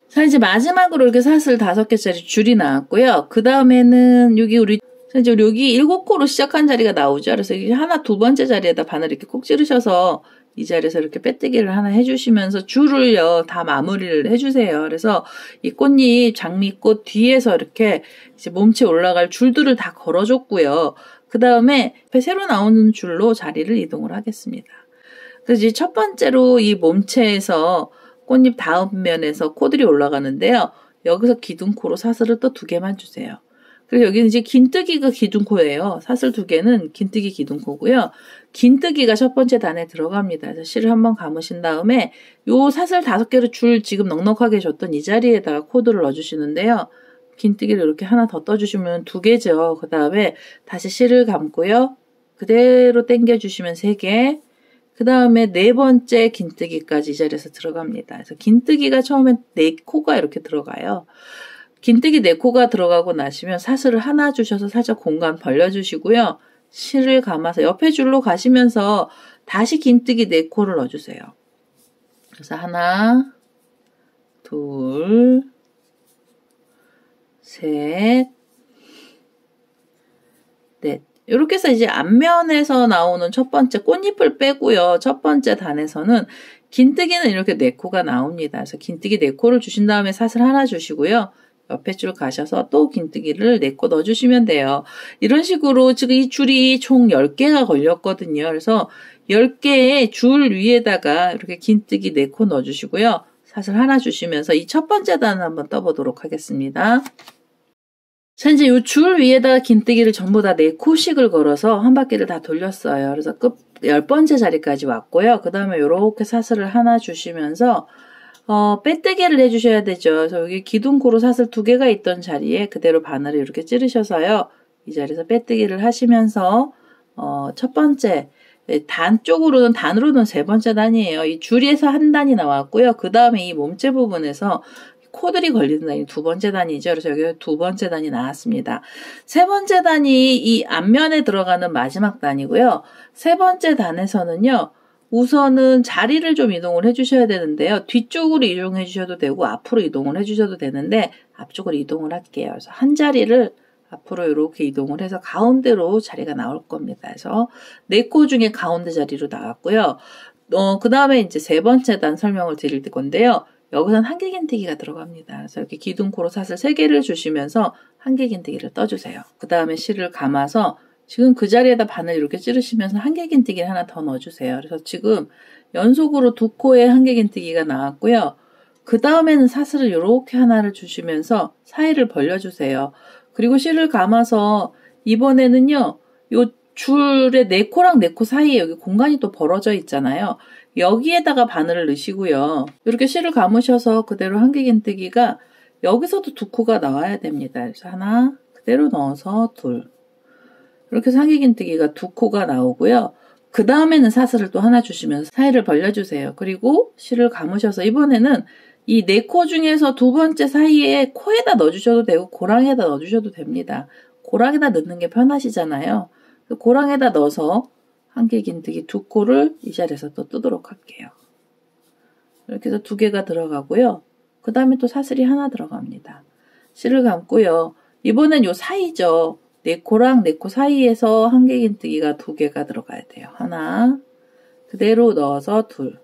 자, 이제 마지막으로 이렇게 사슬 다섯 개짜리 줄이 나왔고요. 그 다음에는 여기 우리 이제 여기 일곱 코로 시작한 자리가 나오죠. 그래서 여기 하나 두 번째 자리에다 바늘 이렇게 꼭 찌르셔서 이 자리에서 이렇게 빼뜨기를 하나 해주시면서 줄을요 다 마무리를 해주세요. 그래서 이 꽃잎 장미꽃 뒤에서 이렇게 이제 몸체 올라갈 줄들을 다 걸어줬고요. 그 다음에 새로 나오는 줄로 자리를 이동을 하겠습니다. 그래서 이제 첫 번째로 이 몸체에서 꽃잎 다음 면에서 코들이 올라가는데요. 여기서 기둥코로 사슬을 또 두 개만 주세요. 그래서 여기는 이제 긴뜨기가 기둥코예요. 사슬 두 개는 긴뜨기 기둥코고요. 긴뜨기가 첫 번째 단에 들어갑니다. 그래서 실을 한번 감으신 다음에 요 사슬 다섯 개를 줄 지금 넉넉하게 줬던 이 자리에다가 코드를 넣어주시는데요. 긴뜨기를 이렇게 하나 더 떠주시면 두 개죠. 그 다음에 다시 실을 감고요. 그대로 당겨주시면 세 개. 그 다음에 네 번째 긴뜨기까지 이 자리에서 들어갑니다. 그래서 긴뜨기가 처음엔 네 코가 이렇게 들어가요. 긴뜨기 네 코가 들어가고 나시면 사슬을 하나 주셔서 살짝 공간 벌려주시고요. 실을 감아서 옆에 줄로 가시면서 다시 긴뜨기 네 코를 넣어주세요. 그래서 하나, 둘, 셋, 넷. 이렇게 해서 이제 앞면에서 나오는 첫 번째 꽃잎을 빼고요. 첫 번째 단에서는 긴뜨기는 이렇게 네 코가 나옵니다. 그래서 긴뜨기 네 코를 주신 다음에 사슬 하나 주시고요. 옆에 줄 가셔서 또 긴뜨기를 내고 넣어주시면 돼요. 이런 식으로 지금 이 줄이 총 10개가 걸렸거든요. 그래서 10개의 줄 위에다가 이렇게 긴뜨기 내코 넣어주시고요. 사슬 하나 주시면서 이 첫 번째 단을 한번 떠보도록 하겠습니다. 자, 이제 이 줄 위에다가 긴뜨기를 전부 다 4코씩을 걸어서 한 바퀴를 다 돌렸어요. 그래서 끝, 10번째 자리까지 왔고요. 그 다음에 이렇게 사슬을 하나 주시면서 어, 빼뜨기를 해주셔야 되죠. 그래서 여기 기둥코로 사슬 두 개가 있던 자리에 그대로 바늘을 이렇게 찌르셔서요. 이 자리에서 빼뜨기를 하시면서 어, 첫 번째 단 쪽으로는 단으로는 세 번째 단이에요. 이 줄에서 한 단이 나왔고요. 그 다음에 이 몸체 부분에서 코들이 걸리는 단이 두 번째 단이죠. 그래서 여기 두 번째 단이 나왔습니다. 세 번째 단이 이 앞면에 들어가는 마지막 단이고요. 세 번째 단에서는요. 우선은 자리를 좀 이동을 해주셔야 되는데요. 뒤쪽으로 이동해 주셔도 되고 앞으로 이동을 해주셔도 되는데 앞쪽으로 이동을 할게요. 그래서 한 자리를 앞으로 이렇게 이동을 해서 가운데로 자리가 나올 겁니다. 그래서 네 코 중에 가운데 자리로 나왔고요. 어, 그 다음에 이제 세 번째 단 설명을 드릴 건데요. 여기서는 한길긴뜨기가 들어갑니다. 그래서 이렇게 기둥코로 사슬 3개를 주시면서 한길긴뜨기를 떠주세요. 그 다음에 실을 감아서 지금 그 자리에다 바늘 이렇게 찌르시면서 한길긴뜨기를 하나 더 넣어주세요. 그래서 지금 연속으로 두 코에 한길긴뜨기가 나왔고요. 그 다음에는 사슬을 이렇게 하나를 주시면서 사이를 벌려주세요. 그리고 실을 감아서 이번에는요. 요 줄의 네 코랑 네 코 사이에 여기 공간이 또 벌어져 있잖아요. 여기에다가 바늘을 넣으시고요. 이렇게 실을 감으셔서 그대로 한길긴뜨기가 여기서도 두 코가 나와야 됩니다. 그래서 하나 그대로 넣어서 둘 이렇게 상기긴뜨기가 두 코가 나오고요. 그 다음에는 사슬을 또 하나 주시면서 사이를 벌려주세요. 그리고 실을 감으셔서 이번에는 이 네 코 중에서 두 번째 사이에 코에다 넣어주셔도 되고 고랑에다 넣어주셔도 됩니다. 고랑에다 넣는 게 편하시잖아요. 고랑에다 넣어서 한길긴뜨기 두 코를 이 자리에서 또 뜨도록 할게요. 이렇게 해서 두 개가 들어가고요. 그 다음에 또 사슬이 하나 들어갑니다. 실을 감고요. 이번엔 요 사이죠. 네 코랑 네 코 사이에서 한길긴뜨기가 두 개가 들어가야 돼요. 하나, 그대로 넣어서 둘.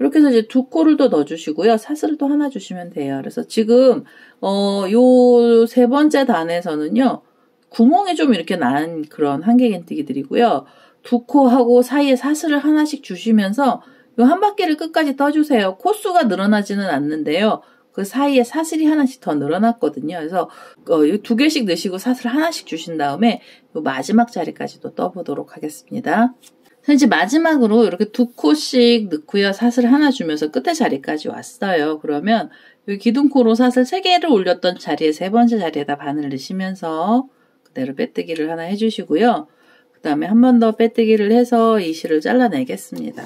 이렇게 해서 이제 두 코를 또 넣어주시고요. 사슬을 또 하나 주시면 돼요. 그래서 지금, 어, 요 세 번째 단에서는요, 구멍이 좀 이렇게 난 그런 한길긴뜨기들이고요. 두 코하고 사이에 사슬을 하나씩 주시면서 요 한 바퀴를 끝까지 떠주세요. 코수가 늘어나지는 않는데요. 그 사이에 사슬이 하나씩 더 늘어났거든요. 그래서 어, 두 개씩 넣으시고 사슬 하나씩 주신 다음에 마지막 자리까지도 떠보도록 하겠습니다. 이제 마지막으로 이렇게 두 코씩 넣고요. 사슬 하나 주면서 끝에 자리까지 왔어요. 그러면 여기 기둥코로 사슬 세 개를 올렸던 자리에 세 번째 자리에다 바늘 넣으시면서 그대로 빼뜨기를 하나 해주시고요. 그 다음에 한 번 더 빼뜨기를 해서 이 실을 잘라내겠습니다.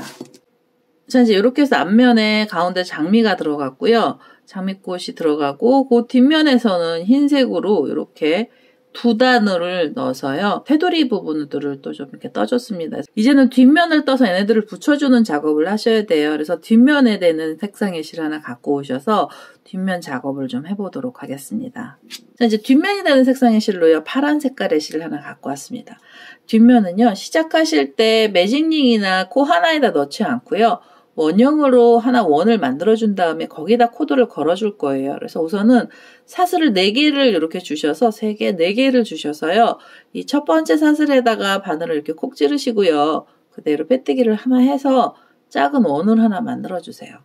자, 이제 이렇게 해서 앞면에 가운데 장미가 들어갔고요. 장미꽃이 들어가고 그 뒷면에서는 흰색으로 이렇게 두 단을 넣어서요. 테두리 부분들을 또 좀 이렇게 떠줬습니다. 이제는 뒷면을 떠서 얘네들을 붙여주는 작업을 하셔야 돼요. 그래서 뒷면에 되는 색상의 실 하나 갖고 오셔서 뒷면 작업을 좀 해보도록 하겠습니다. 자, 이제 뒷면이 되는 색상의 실로요. 파란 색깔의 실을 하나 갖고 왔습니다. 뒷면은요. 시작하실 때 매직링이나 코 하나에다 넣지 않고요. 원형으로 하나 원을 만들어준 다음에 거기다 코드를 걸어줄 거예요. 그래서 우선은 사슬을 4개를 이렇게 주셔서 3개, 4개를 주셔서요. 이 첫 번째 사슬에다가 바늘을 이렇게 콕 찌르시고요. 그대로 빼뜨기를 하나 해서 작은 원을 하나 만들어주세요.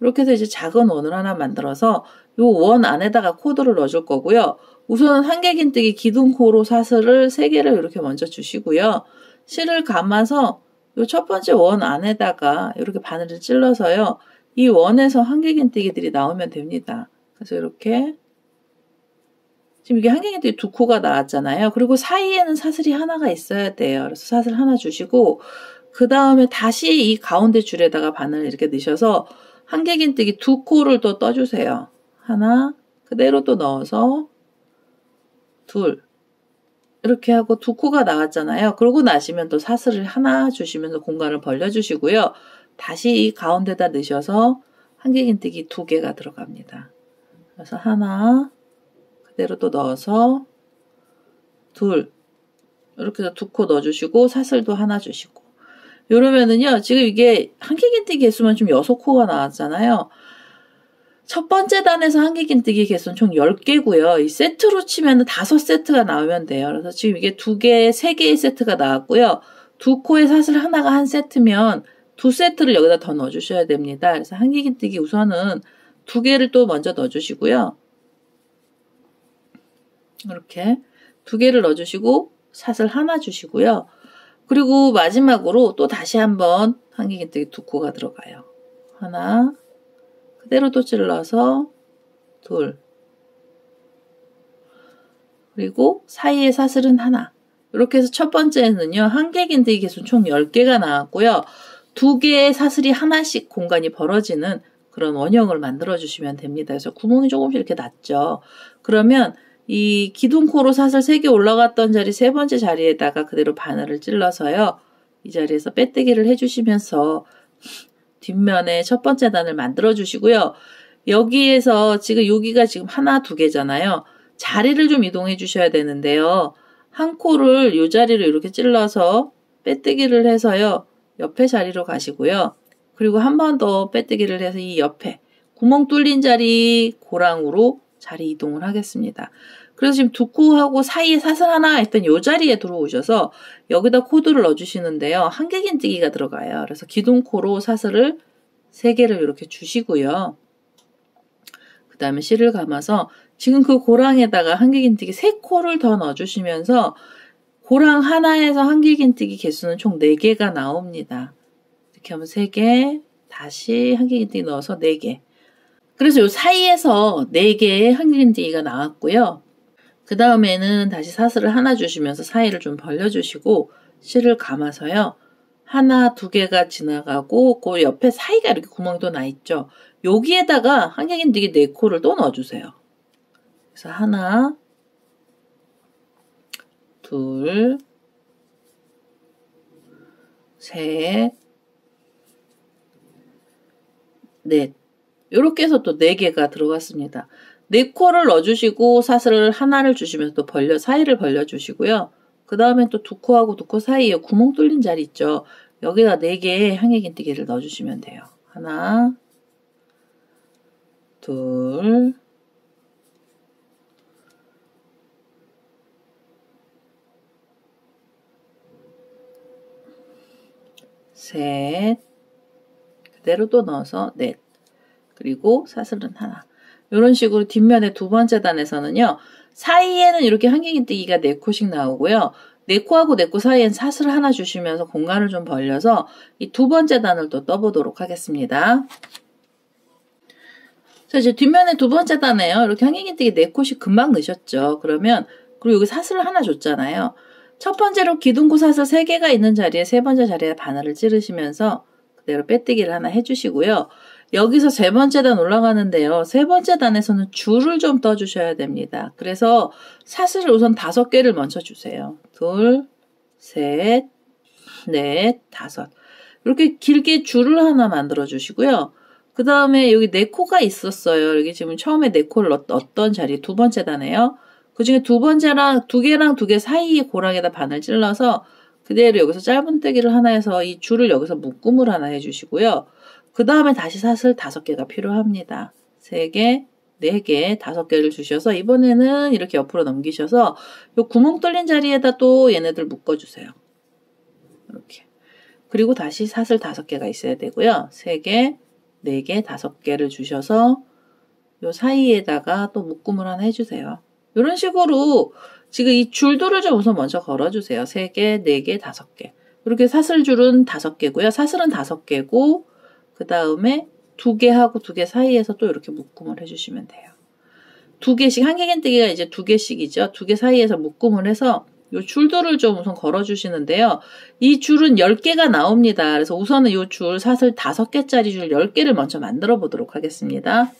이렇게 해서 이제 작은 원을 하나 만들어서 이 원 안에다가 코드를 넣어줄 거고요. 우선은 한개긴뜨기 기둥코로 사슬을 3개를 이렇게 먼저 주시고요. 실을 감아서 이첫 번째 원 안에다가 이렇게 바늘을 찔러서요. 이 원에서 한길긴뜨기들이 나오면 됩니다. 그래서 이렇게 지금 이게 한길긴뜨기 두 코가 나왔잖아요. 그리고 사이에는 사슬이 하나가 있어야 돼요. 그래서 사슬 하나 주시고 그 다음에 다시 이 가운데 줄에다가 바늘을 이렇게 넣으셔서 한길긴뜨기 두 코를 또 떠주세요. 하나 그대로 또 넣어서 둘 이렇게 하고 두 코가 나왔잖아요. 그러고 나시면 또 사슬을 하나 주시면서 공간을 벌려주시고요. 다시 이 가운데다 넣으셔서 한길긴뜨기 두 개가 들어갑니다. 그래서 하나 그대로 또 넣어서 둘 이렇게 해서 두 코 넣어주시고 사슬도 하나 주시고 이러면은요 지금 이게 한길긴뜨기 개수만 좀 여섯 코가 나왔잖아요. 첫 번째 단에서 한길긴뜨기 개수는 총 10개고요. 이 세트로 치면 5세트가 나오면 돼요. 그래서 지금 이게 2개, 3개의 세트가 나왔고요. 두 코의 사슬 하나가 한 세트면 두 세트를 여기다 더 넣어주셔야 됩니다. 그래서 한길긴뜨기 우선은 두 개를 또 먼저 넣어주시고요. 이렇게 두 개를 넣어주시고 사슬 하나 주시고요. 그리고 마지막으로 또 다시 한번 한길긴뜨기 두 코가 들어가요. 하나, 그대로 또 찔러서 둘. 그리고 사이에 사슬은 하나. 이렇게 해서 첫 번째는요 한 개긴뜨기 개수 총 10개가 나왔고요. 두 개의 사슬이 하나씩 공간이 벌어지는 그런 원형을 만들어 주시면 됩니다. 그래서 구멍이 조금씩 이렇게 났죠. 그러면 이 기둥코로 사슬 3개 올라갔던 자리 세 번째 자리에다가 그대로 바늘을 찔러서요 이 자리에서 빼뜨기를 해주시면서 뒷면에 첫 번째 단을 만들어 주시고요. 여기에서 지금 여기가 지금 하나 두 개잖아요. 자리를 좀 이동해 주셔야 되는데요. 한 코를 이 자리로 이렇게 찔러서 빼뜨기를 해서요. 옆에 자리로 가시고요. 그리고 한 번 더 빼뜨기를 해서 이 옆에 구멍 뚫린 자리 고랑으로 자리 이동을 하겠습니다. 그래서 지금 두 코하고 사이에 사슬 하나 했던 이 자리에 들어오셔서 여기다 코드를 넣어주시는데요. 한길긴뜨기가 들어가요. 그래서 기둥코로 사슬을 3개를 이렇게 주시고요. 그 다음에 실을 감아서 지금 그 고랑에다가 한길긴뜨기 3코를 더 넣어주시면서 고랑 하나에서 한길긴뜨기 개수는 총 4개가 나옵니다. 이렇게 하면 3개, 다시 한길긴뜨기 넣어서 4개. 그래서 이 사이에서 4개의 한길긴뜨기가 나왔고요. 그 다음에는 다시 사슬을 하나 주시면서 사이를 좀 벌려주시고 실을 감아서요. 하나, 두 개가 지나가고 그 옆에 사이가 이렇게 구멍이 또 나 있죠. 여기에다가 한경인들이 네 코를 또 넣어주세요. 그래서 하나, 둘, 셋, 넷. 이렇게 해서 또네 개가 들어갔습니다. 네 코를 넣어주시고 사슬을 하나를 주시면서 또 벌려 사이를 벌려주시고요. 그 다음에 또 두 코하고 두 코 사이에 구멍 뚫린 자리 있죠. 여기다 네 개의 향해긴뜨기를 넣어주시면 돼요. 하나, 둘, 셋, 그대로 또 넣어서 넷, 그리고 사슬은 하나. 이런 식으로 뒷면에 두 번째 단에서는요. 사이에는 이렇게 한길긴뜨기가 4코씩 나오고요. 4코하고 4코 사이엔 사슬 하나 주시면서 공간을 좀 벌려서 이 두 번째 단을 또 떠보도록 하겠습니다. 자, 이제 뒷면에 두 번째 단에요. 이렇게 한길긴뜨기 4코씩 금방 넣으셨죠. 그러면, 그리고 여기 사슬을 하나 줬잖아요. 첫 번째로 기둥고 사슬 3개가 있는 자리에 세 번째 자리에 바늘을 찌르시면서 그대로 빼뜨기를 하나 해주시고요. 여기서 세 번째 단 올라가는데요. 세 번째 단에서는 줄을 좀 떠주셔야 됩니다. 그래서 사슬을 우선 다섯 개를 먼저 주세요. 둘, 셋, 넷, 다섯. 이렇게 길게 줄을 하나 만들어 주시고요. 그 다음에 여기 네 코가 있었어요. 여기 지금 처음에 네 코를 넣었던 자리 두 번째 단에요. 그 중에 두 번째랑 두 개랑 두 개 사이에 고랑에다 바늘 찔러서 그대로 여기서 짧은뜨기를 하나 해서 이 줄을 여기서 묶음을 하나 해주시고요. 그 다음에 다시 사슬 다섯 개가 필요합니다. 세 개, 네 개, 다섯 개를 주셔서 이번에는 이렇게 옆으로 넘기셔서 이 구멍 뚫린 자리에다 또 얘네들 묶어주세요. 이렇게. 그리고 다시 사슬 다섯 개가 있어야 되고요. 세 개, 네 개, 다섯 개를 주셔서 요 사이에다가 또 묶음을 하나 해주세요. 이런 식으로 지금 이 줄도를 좀 우선 먼저 걸어주세요. 3개, 4개, 5개. 이렇게 사슬줄은 5개고요. 사슬은 5개고 그 다음에 2개 하고 2개 사이에서 또 이렇게 묶음을 해주시면 돼요. 2개씩 한 개겐뜨기가 이제 2개씩이죠. 2개 사이에서 묶음을 해서 이 줄도를 좀 우선 걸어주시는데요. 이 줄은 10개가 나옵니다. 그래서 우선은 이줄 사슬 5개짜리 줄 10개를 먼저 만들어 보도록 하겠습니다.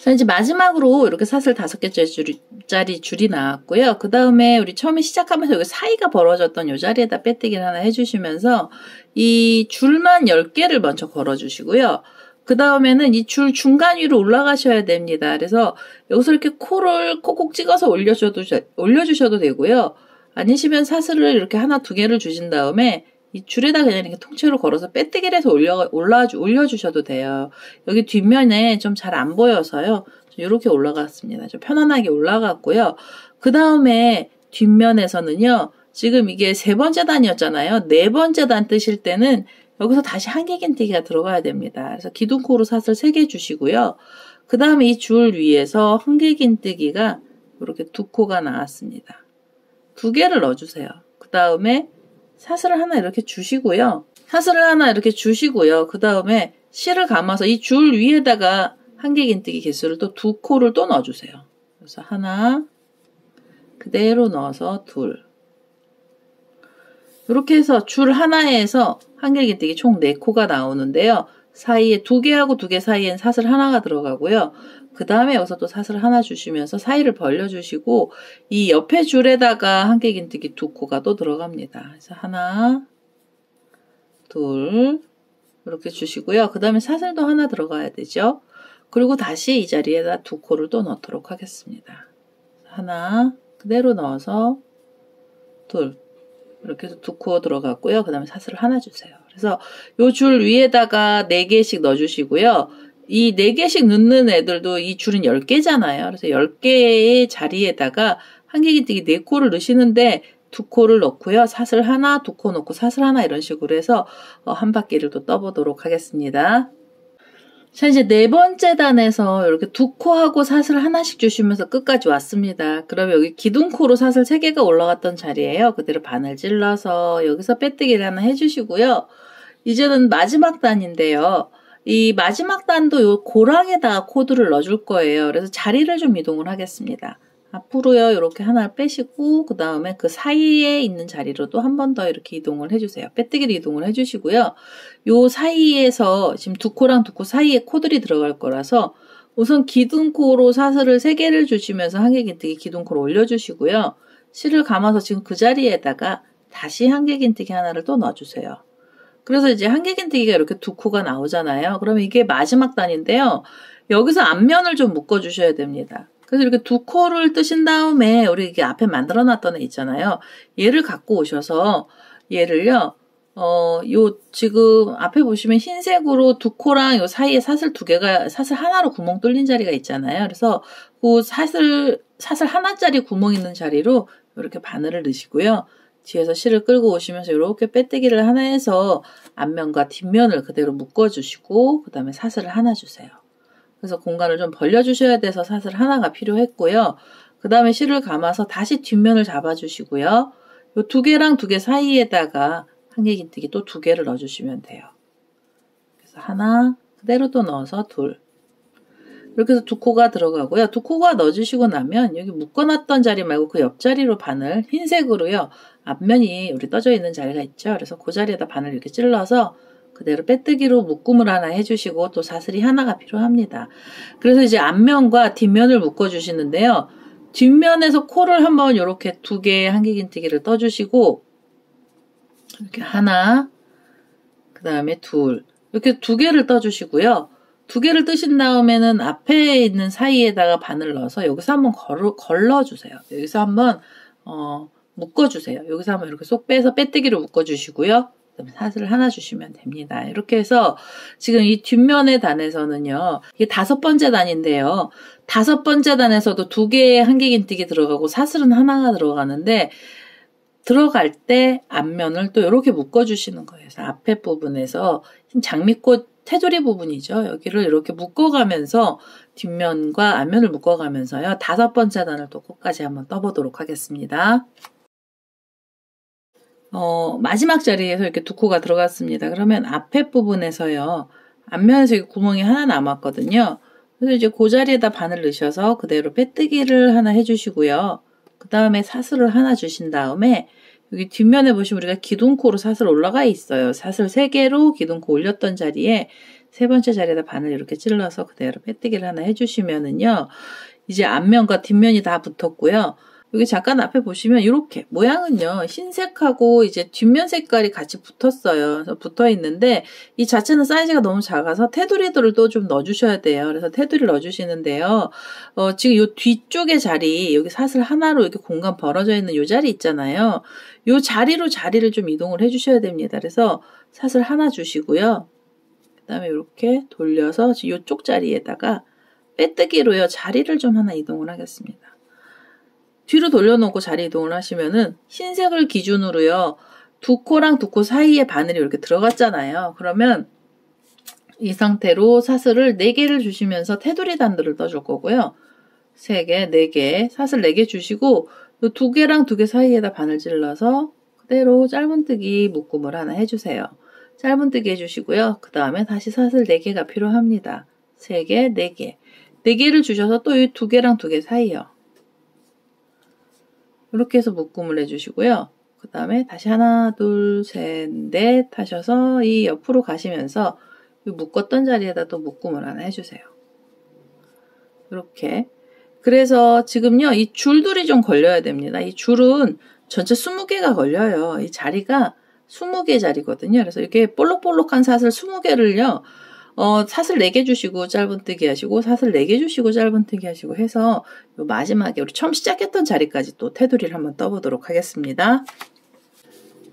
자, 이제 마지막으로 이렇게 사슬 다섯 개짜리 줄이, 나왔고요. 그 다음에 우리 처음에 시작하면서 여기 사이가 벌어졌던 이 자리에다 빼뜨기를 하나 해주시면서 이 줄만 10개를 먼저 걸어주시고요. 그 다음에는 이 줄 중간 위로 올라가셔야 됩니다. 그래서 여기서 이렇게 코를 콕콕 찍어서 올려주셔도, 올려주셔도 되고요. 아니시면 사슬을 이렇게 하나 두 개를 주신 다음에 이 줄에다 그냥 이렇게 통째로 걸어서 빼뜨기를 해서 올려, 올라, 올려주셔도 돼요. 여기 뒷면에 좀 잘 안 보여서요. 이렇게 올라갔습니다. 좀 편안하게 올라갔고요. 그 다음에 뒷면에서는요. 지금 이게 세 번째 단이었잖아요. 네 번째 단 뜨실 때는 여기서 다시 한개긴뜨기가 들어가야 됩니다. 그래서 기둥코로 사슬 3개 주시고요. 그 다음에 이 줄 위에서 한개긴뜨기가 이렇게 두 코가 나왔습니다. 두 개를 넣어주세요. 그 다음에 사슬을 하나 이렇게 주시고요. 사슬을 하나 이렇게 주시고요. 그 다음에 실을 감아서 이 줄 위에다가 한개긴뜨기 개수를 또 두 코를 또 넣어주세요. 그래서 하나, 그대로 넣어서 둘. 이렇게 해서 줄 하나에서 한개긴뜨기 총 4코가 나오는데요. 사이에 두 개하고 두 개 사이엔 사슬 하나가 들어가고요. 그 다음에 여기서 또 사슬 하나 주시면서 사이를 벌려주시고 이 옆에 줄에다가 한개 긴뜨기 두 코가 또 들어갑니다. 그래서 하나, 둘 이렇게 주시고요. 그 다음에 사슬도 하나 들어가야 되죠. 그리고 다시 이 자리에다 두 코를 또 넣도록 하겠습니다. 하나 그대로 넣어서 둘 이렇게 해서 두 코 들어갔고요. 그 다음에 사슬을 하나 주세요. 그래서 요 줄 위에다가 네 개씩 넣어주시고요. 이 4개씩 넣는 애들도 이 줄은 10개잖아요. 그래서 10개의 자리에다가 한개기뜨기 4코를 넣으시는데 두 코를 넣고요. 사슬 하나, 두 코 넣고 사슬 하나 이런 식으로 해서 어, 한 바퀴를 또 떠보도록 하겠습니다. 자, 이제 네 번째 단에서 이렇게 두 코하고 사슬 하나씩 주시면서 끝까지 왔습니다. 그러면 여기 기둥코로 사슬 3개가 올라갔던 자리에요. 그대로 바늘 찔러서 여기서 빼뜨기를 하나 해주시고요. 이제는 마지막 단인데요. 이 마지막 단도 요 고랑에다가 코드를 넣어줄 거예요. 그래서 자리를 좀 이동을 하겠습니다. 앞으로요, 이렇게 하나 빼시고, 그 다음에 그 사이에 있는 자리로 또 한 번 더 이렇게 이동을 해주세요. 빼뜨기를 이동을 해주시고요. 요 사이에서 지금 두 코랑 두 코 사이에 코들이 들어갈 거라서 우선 기둥코로 사슬을 3개를 주시면서 한개 긴뜨기 기둥코로 올려주시고요. 실을 감아서 지금 그 자리에다가 다시 한개 긴뜨기 하나를 또 넣어주세요. 그래서 이제 한길긴뜨기가 이렇게 두 코가 나오잖아요. 그러면 이게 마지막 단인데요. 여기서 앞면을 좀 묶어주셔야 됩니다. 그래서 이렇게 두 코를 뜨신 다음에 우리 이게 앞에 만들어 놨던 애 있잖아요. 얘를 갖고 오셔서 얘를요. 어, 요, 지금 앞에 보시면 흰색으로 두 코랑 요 사이에 사슬 두 개가, 사슬 하나로 구멍 뚫린 자리가 있잖아요. 그래서 그 사슬, 사슬 하나짜리 구멍 있는 자리로 이렇게 바늘을 넣으시고요. 뒤에서 실을 끌고 오시면서 이렇게 빼뜨기를 하나 해서 앞면과 뒷면을 그대로 묶어주시고 그 다음에 사슬을 하나 주세요. 그래서 공간을 좀 벌려주셔야 돼서 사슬 하나가 필요했고요. 그 다음에 실을 감아서 다시 뒷면을 잡아주시고요. 이 두 개랑 두 개 사이에다가 한개 긴뜨기 또 두 개를 넣어주시면 돼요. 그래서 하나 그대로 또 넣어서 둘 이렇게 해서 두 코가 들어가고요. 두 코가 넣어주시고 나면 여기 묶어놨던 자리 말고 그 옆자리로 바늘 흰색으로요. 앞면이 우리 떠져 있는 자리가 있죠. 그래서 그 자리에다 바늘 이렇게 찔러서 그대로 빼뜨기로 묶음을 하나 해주시고 또 사슬이 하나가 필요합니다. 그래서 이제 앞면과 뒷면을 묶어주시는데요. 뒷면에서 코를 한번 이렇게 두 개의 한길긴뜨기를 떠주시고 이렇게 하나 그 다음에 둘 이렇게 두 개를 떠주시고요. 두 개를 뜨신 다음에는 앞에 있는 사이에다가 바늘 넣어서 여기서 한번 걸어, 걸러주세요. 여기서 한번 어, 묶어주세요. 여기서 한번 이렇게 쏙 빼서 빼뜨기로 묶어주시고요. 사슬을 하나 주시면 됩니다. 이렇게 해서 지금 이 뒷면의 단에서는요. 이게 다섯 번째 단인데요. 다섯 번째 단에서도 두 개의 한길긴뜨기 들어가고 사슬은 하나가 들어가는데 들어갈 때 앞면을 또 이렇게 묶어주시는 거예요. 그래서 앞에 부분에서 장미꽃 테두리 부분이죠. 여기를 이렇게 묶어가면서 뒷면과 앞면을 묶어가면서요. 다섯 번째 단을 또 끝까지 한번 떠보도록 하겠습니다. 어, 마지막 자리에서 이렇게 두 코가 들어갔습니다. 그러면 앞에 부분에서요. 앞면에서 구멍이 하나 남았거든요. 그래서 이제 그 자리에다 바늘 넣으셔서 그대로 빼뜨기를 하나 해주시고요. 그 다음에 사슬을 하나 주신 다음에 여기 뒷면에 보시면 우리가 기둥코로 사슬 올라가 있어요. 사슬 3개로 기둥코 올렸던 자리에 세 번째 자리에다 바늘 이렇게 찔러서 그대로 빼뜨기를 하나 해주시면은요. 이제 앞면과 뒷면이 다 붙었고요. 여기 잠깐 앞에 보시면 이렇게 모양은요 흰색하고 이제 뒷면 색깔이 같이 붙었어요. 붙어 있는데 이 자체는 사이즈가 너무 작아서 테두리들을 또 좀 넣어주셔야 돼요. 그래서 테두리 넣어주시는데요. 어, 지금 이 뒤쪽의 자리 여기 사슬 하나로 이렇게 공간 벌어져 있는 이 자리 있잖아요. 이 자리로 자리를 좀 이동을 해주셔야 됩니다. 그래서 사슬 하나 주시고요. 그 다음에 이렇게 돌려서 이쪽 자리에다가 빼뜨기로요 자리를 좀 하나 이동을 하겠습니다. 뒤로 돌려놓고 자리 이동을 하시면은 흰색을 기준으로요. 두 코랑 두 코 사이에 바늘이 이렇게 들어갔잖아요. 그러면 이 상태로 사슬을 4개를 주시면서 테두리 단들을 떠줄 거고요. 3개, 4개, 사슬 4개 주시고 두 개랑 두 개 사이에다 바늘 찔러서 그대로 짧은뜨기 묶음을 하나 해주세요. 짧은뜨기 해주시고요. 그 다음에 다시 사슬 4개가 필요합니다. 3개, 4개. 4개를 주셔서 또 이 두 개랑 두 개 사이요. 이렇게 해서 묶음을 해주시고요. 그 다음에 다시 하나, 둘, 셋, 넷 하셔서 이 옆으로 가시면서 묶었던 자리에다 또 묶음을 하나 해주세요. 이렇게. 그래서 지금요, 이 줄들이 좀 걸려야 됩니다. 이 줄은 전체 20개가 걸려요. 이 자리가 20개 자리거든요. 그래서 이렇게 볼록볼록한 사슬 20개를요, 어, 사슬 4개 주시고 짧은뜨기 하시고 사슬 4개 주시고 짧은뜨기 하시고 해서 요 마지막에 우리 처음 시작했던 자리까지 또 테두리를 한번 떠보도록 하겠습니다.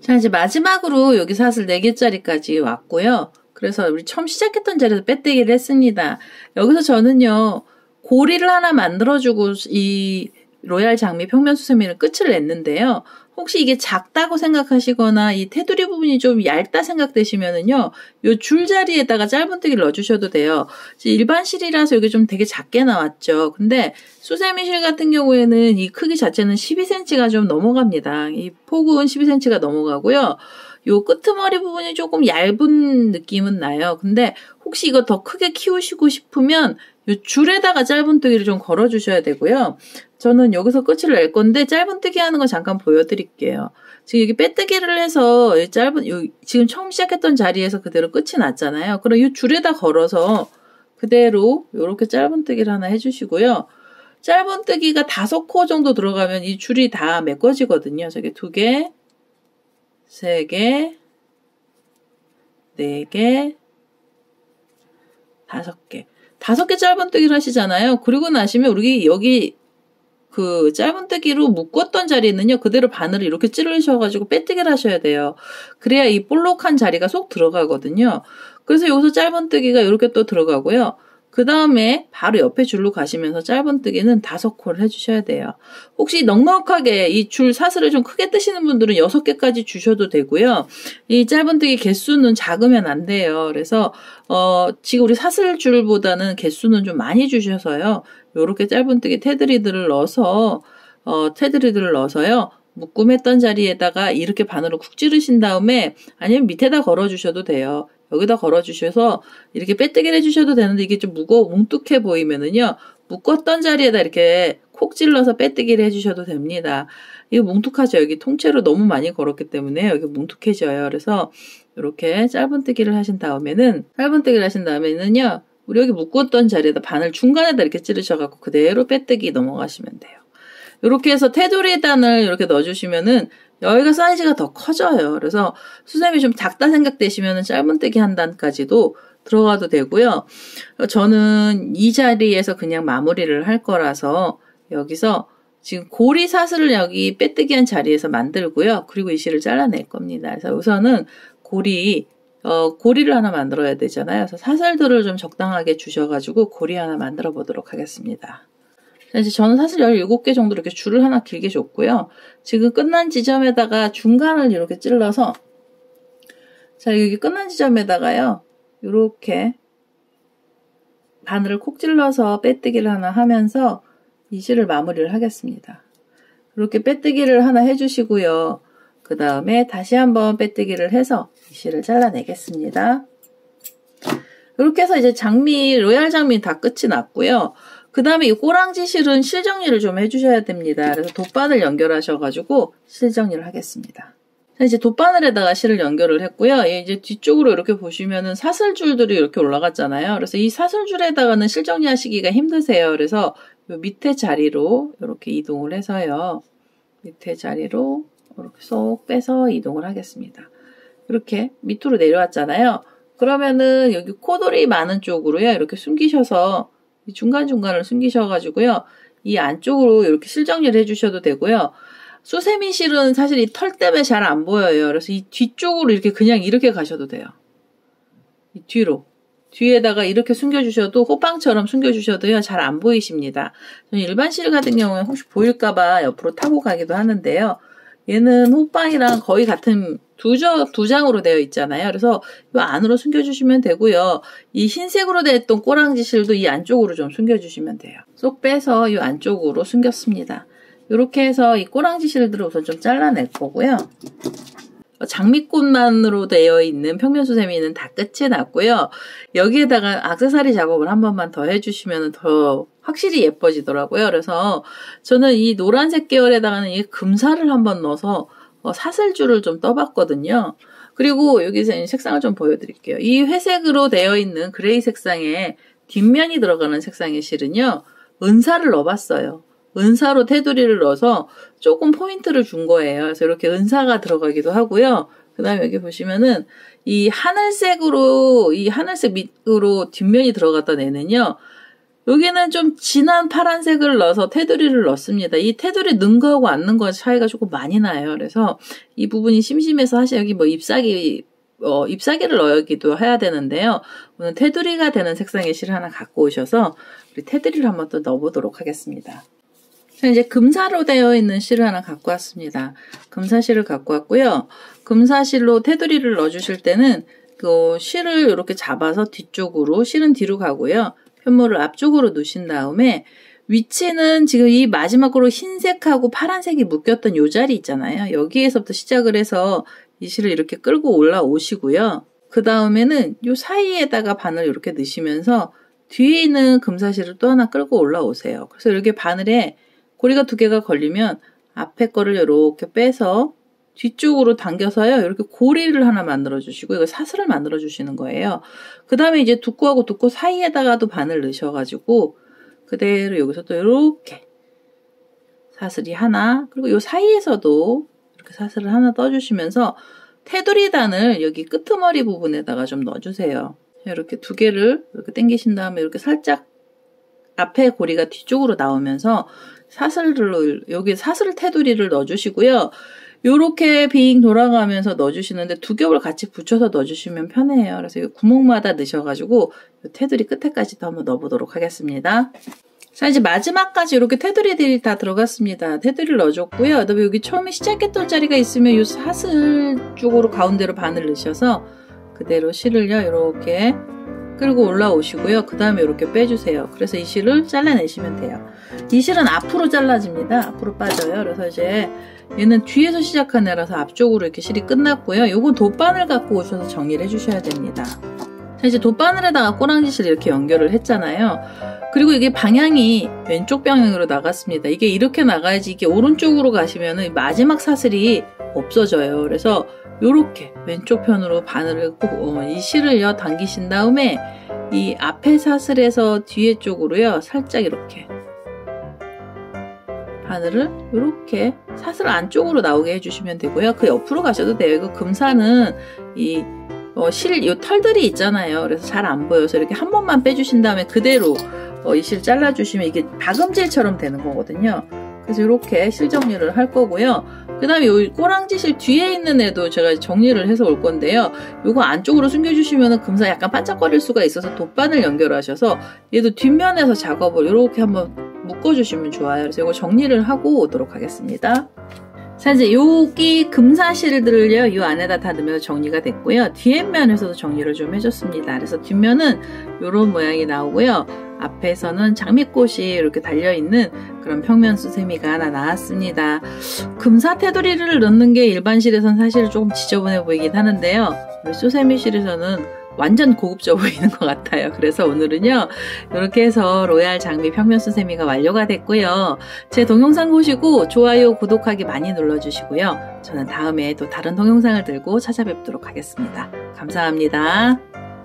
자 이제 마지막으로 여기 사슬 4개짜리까지 왔고요. 그래서 우리 처음 시작했던 자리에서 빼뜨기를 했습니다. 여기서 저는요 고리를 하나 만들어주고 이 로얄 장미 평면 수세미를 끝을 냈는데요. 혹시 이게 작다고 생각하시거나 이 테두리 부분이 좀 얇다 생각되시면은요, 요 줄자리에다가 짧은뜨기를 넣어주셔도 돼요. 일반 실이라서 여기 좀 되게 작게 나왔죠. 근데 수세미실 같은 경우에는 이 크기 자체는 12cm가 좀 넘어갑니다. 이 폭은 12cm가 넘어가고요. 요 끄트머리 부분이 조금 얇은 느낌은 나요. 근데 혹시 이거 더 크게 키우시고 싶으면 요 줄에다가 짧은뜨기를 좀 걸어주셔야 되고요. 저는 여기서 끝을 낼 건데 짧은뜨기 하는 거 잠깐 보여드릴게요. 지금 여기 빼뜨기를 해서 짧은 요 지금 처음 시작했던 자리에서 그대로 끝이 났잖아요. 그럼 이 줄에다 걸어서 그대로 이렇게 짧은뜨기를 하나 해주시고요. 짧은뜨기가 다섯 코 정도 들어가면 이 줄이 다 메꿔지거든요. 저기 두 개, 세 개, 네 개, 다섯 개. 다섯 개 짧은뜨기를 하시잖아요. 그리고 나시면 우리 여기 그 짧은뜨기로 묶었던 자리는요 그대로 바늘을 이렇게 찌르셔가지고 빼뜨기를 하셔야 돼요. 그래야 이 볼록한 자리가 쏙 들어가거든요. 그래서 여기서 짧은뜨기가 이렇게 또 들어가고요. 그 다음에 바로 옆에 줄로 가시면서 짧은뜨기는 다섯 코를 해주셔야 돼요. 혹시 넉넉하게 이 줄 사슬을 좀 크게 뜨시는 분들은 여섯 개까지 주셔도 되고요. 이 짧은뜨기 개수는 작으면 안 돼요. 그래서 어, 지금 우리 사슬 줄보다는 개수는 좀 많이 주셔서요. 요렇게 짧은뜨기 테두리들을 넣어서 어, 테두리들을 넣어서요. 묶음했던 자리에다가 이렇게 바늘을 쿡 찌르신 다음에 아니면 밑에다 걸어 주셔도 돼요. 여기다 걸어 주셔서 이렇게 빼뜨기를 해 주셔도 되는데 이게 좀 무거워 뭉툭해 보이면은요. 묶었던 자리에다 이렇게 콕 찔러서 빼뜨기를 해주셔도 됩니다. 이거 뭉툭하죠. 여기 통째로 너무 많이 걸었기 때문에 여기 뭉툭해져요. 그래서 이렇게 짧은뜨기를 하신 다음에는 짧은뜨기를 하신 다음에는요. 우리 여기 묶었던 자리에다 바늘 중간에다 이렇게 찌르셔갖고 그대로 빼뜨기 넘어가시면 돼요. 이렇게 해서 테두리 단을 이렇게 넣어주시면은 여기가 사이즈가 더 커져요. 그래서 수세미 좀 작다 생각되시면은 짧은뜨기 한 단까지도 들어가도 되고요. 저는 이 자리에서 그냥 마무리를 할 거라서 여기서 지금 고리 사슬을 여기 빼뜨기한 자리에서 만들고요. 그리고 이 실을 잘라낼 겁니다. 그래서 우선은 고리 어, 고리를 하나 만들어야 되잖아요. 그래서 사슬들을 좀 적당하게 주셔가지고 고리 하나 만들어 보도록 하겠습니다. 이제 저는 사실 17개 정도 이렇게 줄을 하나 길게 줬고요. 지금 끝난 지점에다가 중간을 이렇게 찔러서 자 여기 끝난 지점에다가요. 이렇게 바늘을 콕 찔러서 빼뜨기를 하나 하면서 이 실을 마무리를 하겠습니다. 이렇게 빼뜨기를 하나 해주시고요. 그 다음에 다시 한번 빼뜨기를 해서 이 실을 잘라내겠습니다. 이렇게 해서 이제 장미, 로얄 장미 다 끝이 났고요. 그 다음에 이 꼬랑지 실은 실 정리를 좀 해주셔야 됩니다. 그래서 돗바늘 연결하셔가지고 실 정리를 하겠습니다. 자, 이제 돗바늘에다가 실을 연결을 했고요. 이제 뒤쪽으로 이렇게 보시면은 사슬줄들이 이렇게 올라갔잖아요. 그래서 이 사슬줄에다가는 실 정리하시기가 힘드세요. 그래서 밑에 자리로 이렇게 이동을 해서요. 밑에 자리로 이렇게 쏙 빼서 이동을 하겠습니다. 이렇게 밑으로 내려왔잖아요. 그러면은 여기 코돌이 많은 쪽으로요. 이렇게 숨기셔서 중간중간을 숨기셔가지고요. 이 안쪽으로 이렇게 실정리를 해주셔도 되고요. 수세미 실은 사실 이 털 때문에 잘 안 보여요. 그래서 이 뒤쪽으로 이렇게 그냥 이렇게 가셔도 돼요. 이 뒤로. 뒤에다가 이렇게 숨겨주셔도 호빵처럼 숨겨주셔도요 잘 안 보이십니다. 일반 실 같은 경우에 혹시 보일까봐 옆으로 타고 가기도 하는데요. 얘는 호빵이랑 거의 같은 두, 저, 두 장으로 되어 있잖아요. 그래서 이 안으로 숨겨주시면 되고요. 이 흰색으로 되었던 꼬랑지 실도 이 안쪽으로 좀 숨겨주시면 돼요. 쏙 빼서 이 안쪽으로 숨겼습니다. 이렇게 해서 이 꼬랑지 실들을 우선 좀 잘라낼 거고요. 장미꽃만으로 되어 있는 평면수세미는 다 끝이 났고요. 여기에다가 악세사리 작업을 한 번만 더 해주시면 더 확실히 예뻐지더라고요. 그래서 저는 이 노란색 계열에다가는 이 금사를 한번 넣어서 어, 사슬줄을 좀 떠봤거든요. 그리고 여기서 색상을 좀 보여드릴게요. 이 회색으로 되어 있는 gray 색상에 뒷면이 들어가는 색상의 실은요. 은사를 넣어봤어요. 은사로 테두리를 넣어서 조금 포인트를 준 거예요. 그래서 이렇게 은사가 들어가기도 하고요. 그 다음에 여기 보시면은 이 하늘색으로, 이 하늘색 밑으로 뒷면이 들어갔던 애는요. 여기는 좀 진한 파란색을 넣어서 테두리를 넣습니다. 이 테두리 넣은 거하고 안 넣은 거 차이가 조금 많이 나요. 그래서 이 부분이 심심해서 사실 여기 뭐 잎사귀 어, 잎사귀를 넣기도 해야 되는데요. 오늘 테두리가 되는 색상의 실 하나 갖고 오셔서 우리 테두리를 한번 또 넣어보도록 하겠습니다. 자, 이제 금사로 되어 있는 실을 하나 갖고 왔습니다. 금사실을 갖고 왔고요. 금사실로 테두리를 넣어주실 때는 그 실을 이렇게 잡아서 뒤쪽으로, 실은 뒤로 가고요. 편물을 앞쪽으로 놓으신 다음에 위치는 지금 이 마지막 으로 흰색하고 파란색이 묶였던 요 자리 있잖아요. 여기에서부터 시작을 해서 이 실을 이렇게 끌고 올라오시고요. 그 다음에는 요 사이에다가 바늘 이렇게 넣으시면서 뒤에 있는 금사실을 또 하나 끌고 올라오세요. 그래서 이렇게 바늘에 고리가 두 개가 걸리면 앞에 거를 이렇게 빼서 뒤쪽으로 당겨서요. 이렇게 고리를 하나 만들어 주시고 이거 사슬을 만들어 주시는 거예요. 그 다음에 이제 두꺼하고 두꺼 사이에다가도 바늘 넣으셔가지고 그대로 여기서 또 이렇게 사슬이 하나 그리고 이 사이에서도 이렇게 사슬을 하나 떠주시면서 테두리 단을 여기 끄트머리 부분에다가 좀 넣어주세요. 이렇게 두 개를 이렇게 당기신 다음에 이렇게 살짝 앞에 고리가 뒤쪽으로 나오면서 사슬로 여기 사슬 테두리를 넣어주시고요. 요렇게 빙 돌아가면서 넣어주시는데 두 겹을 같이 붙여서 넣어주시면 편해요. 그래서 이 구멍마다 넣으셔가지고 테두리 끝에까지도 한번 넣어보도록 하겠습니다. 자 이제 마지막까지 이렇게 테두리들이 다 들어갔습니다. 테두리를 넣어줬고요. 그다음에 여기 처음에 시작했던 자리가 있으면 이 사슬 쪽으로 가운데로 바늘 넣으셔서 그대로 실을요 이렇게 끌고 올라오시고요. 그 다음에 이렇게 빼주세요. 그래서 이 실을 잘라내시면 돼요. 이 실은 앞으로 잘라집니다. 앞으로 빠져요. 그래서 이제 얘는 뒤에서 시작한 애라서 앞쪽으로 이렇게 실이 끝났고요. 요건 돗바늘 갖고 오셔서 정리를 해주셔야 됩니다. 자, 이제 돗바늘에다가 꼬랑지 실 이렇게 연결을 했잖아요. 그리고 이게 방향이 왼쪽 방향으로 나갔습니다. 이게 이렇게 나가야지 이게 오른쪽으로 가시면 마지막 사슬이 없어져요. 그래서 이렇게 왼쪽 편으로 바늘을 꼭, 어, 이 실을요 당기신 다음에 이 앞에 사슬에서 뒤에 쪽으로요 살짝 이렇게 바늘을 이렇게 사슬 안쪽으로 나오게 해주시면 되고요. 그 옆으로 가셔도 돼요. 이거 금사는 이 어, 실, 이 털들이 있잖아요. 그래서 잘 안 보여서 이렇게 한 번만 빼주신 다음에 그대로 어, 이실 잘라주시면 이게 박음질처럼 되는 거거든요. 그래서 이렇게 실 정리를 할 거고요. 그 다음에 이 꼬랑지 실 뒤에 있는 애도 제가 정리를 해서 올 건데요. 이거 안쪽으로 숨겨주시면 금사 약간 반짝거릴 수가 있어서 돗바늘 연결하셔서 얘도 뒷면에서 작업을 이렇게 한번 묶어주시면 좋아요. 그래서 이거 정리를 하고 오도록 하겠습니다. 자 이제 여기 금사실들을요 이 안에다 다 넣으면서 정리가 됐고요. 뒷면에서도 정리를 좀 해줬습니다. 그래서 뒷면은 이런 모양이 나오고요. 앞에서는 장미꽃이 이렇게 달려있는 그런 평면 수세미가 하나 나왔습니다. 금사 테두리를 넣는 게 일반실에선 사실 조금 지저분해 보이긴 하는데요. 수세미실에서는 완전 고급져 보이는 것 같아요. 그래서 오늘은요, 이렇게 해서 로얄 장미 평면 수 세미가 완료가 됐고요. 제 동영상 보시고 좋아요, 구독하기 많이 눌러주시고요. 저는 다음에 또 다른 동영상을 들고 찾아뵙도록 하겠습니다. 감사합니다.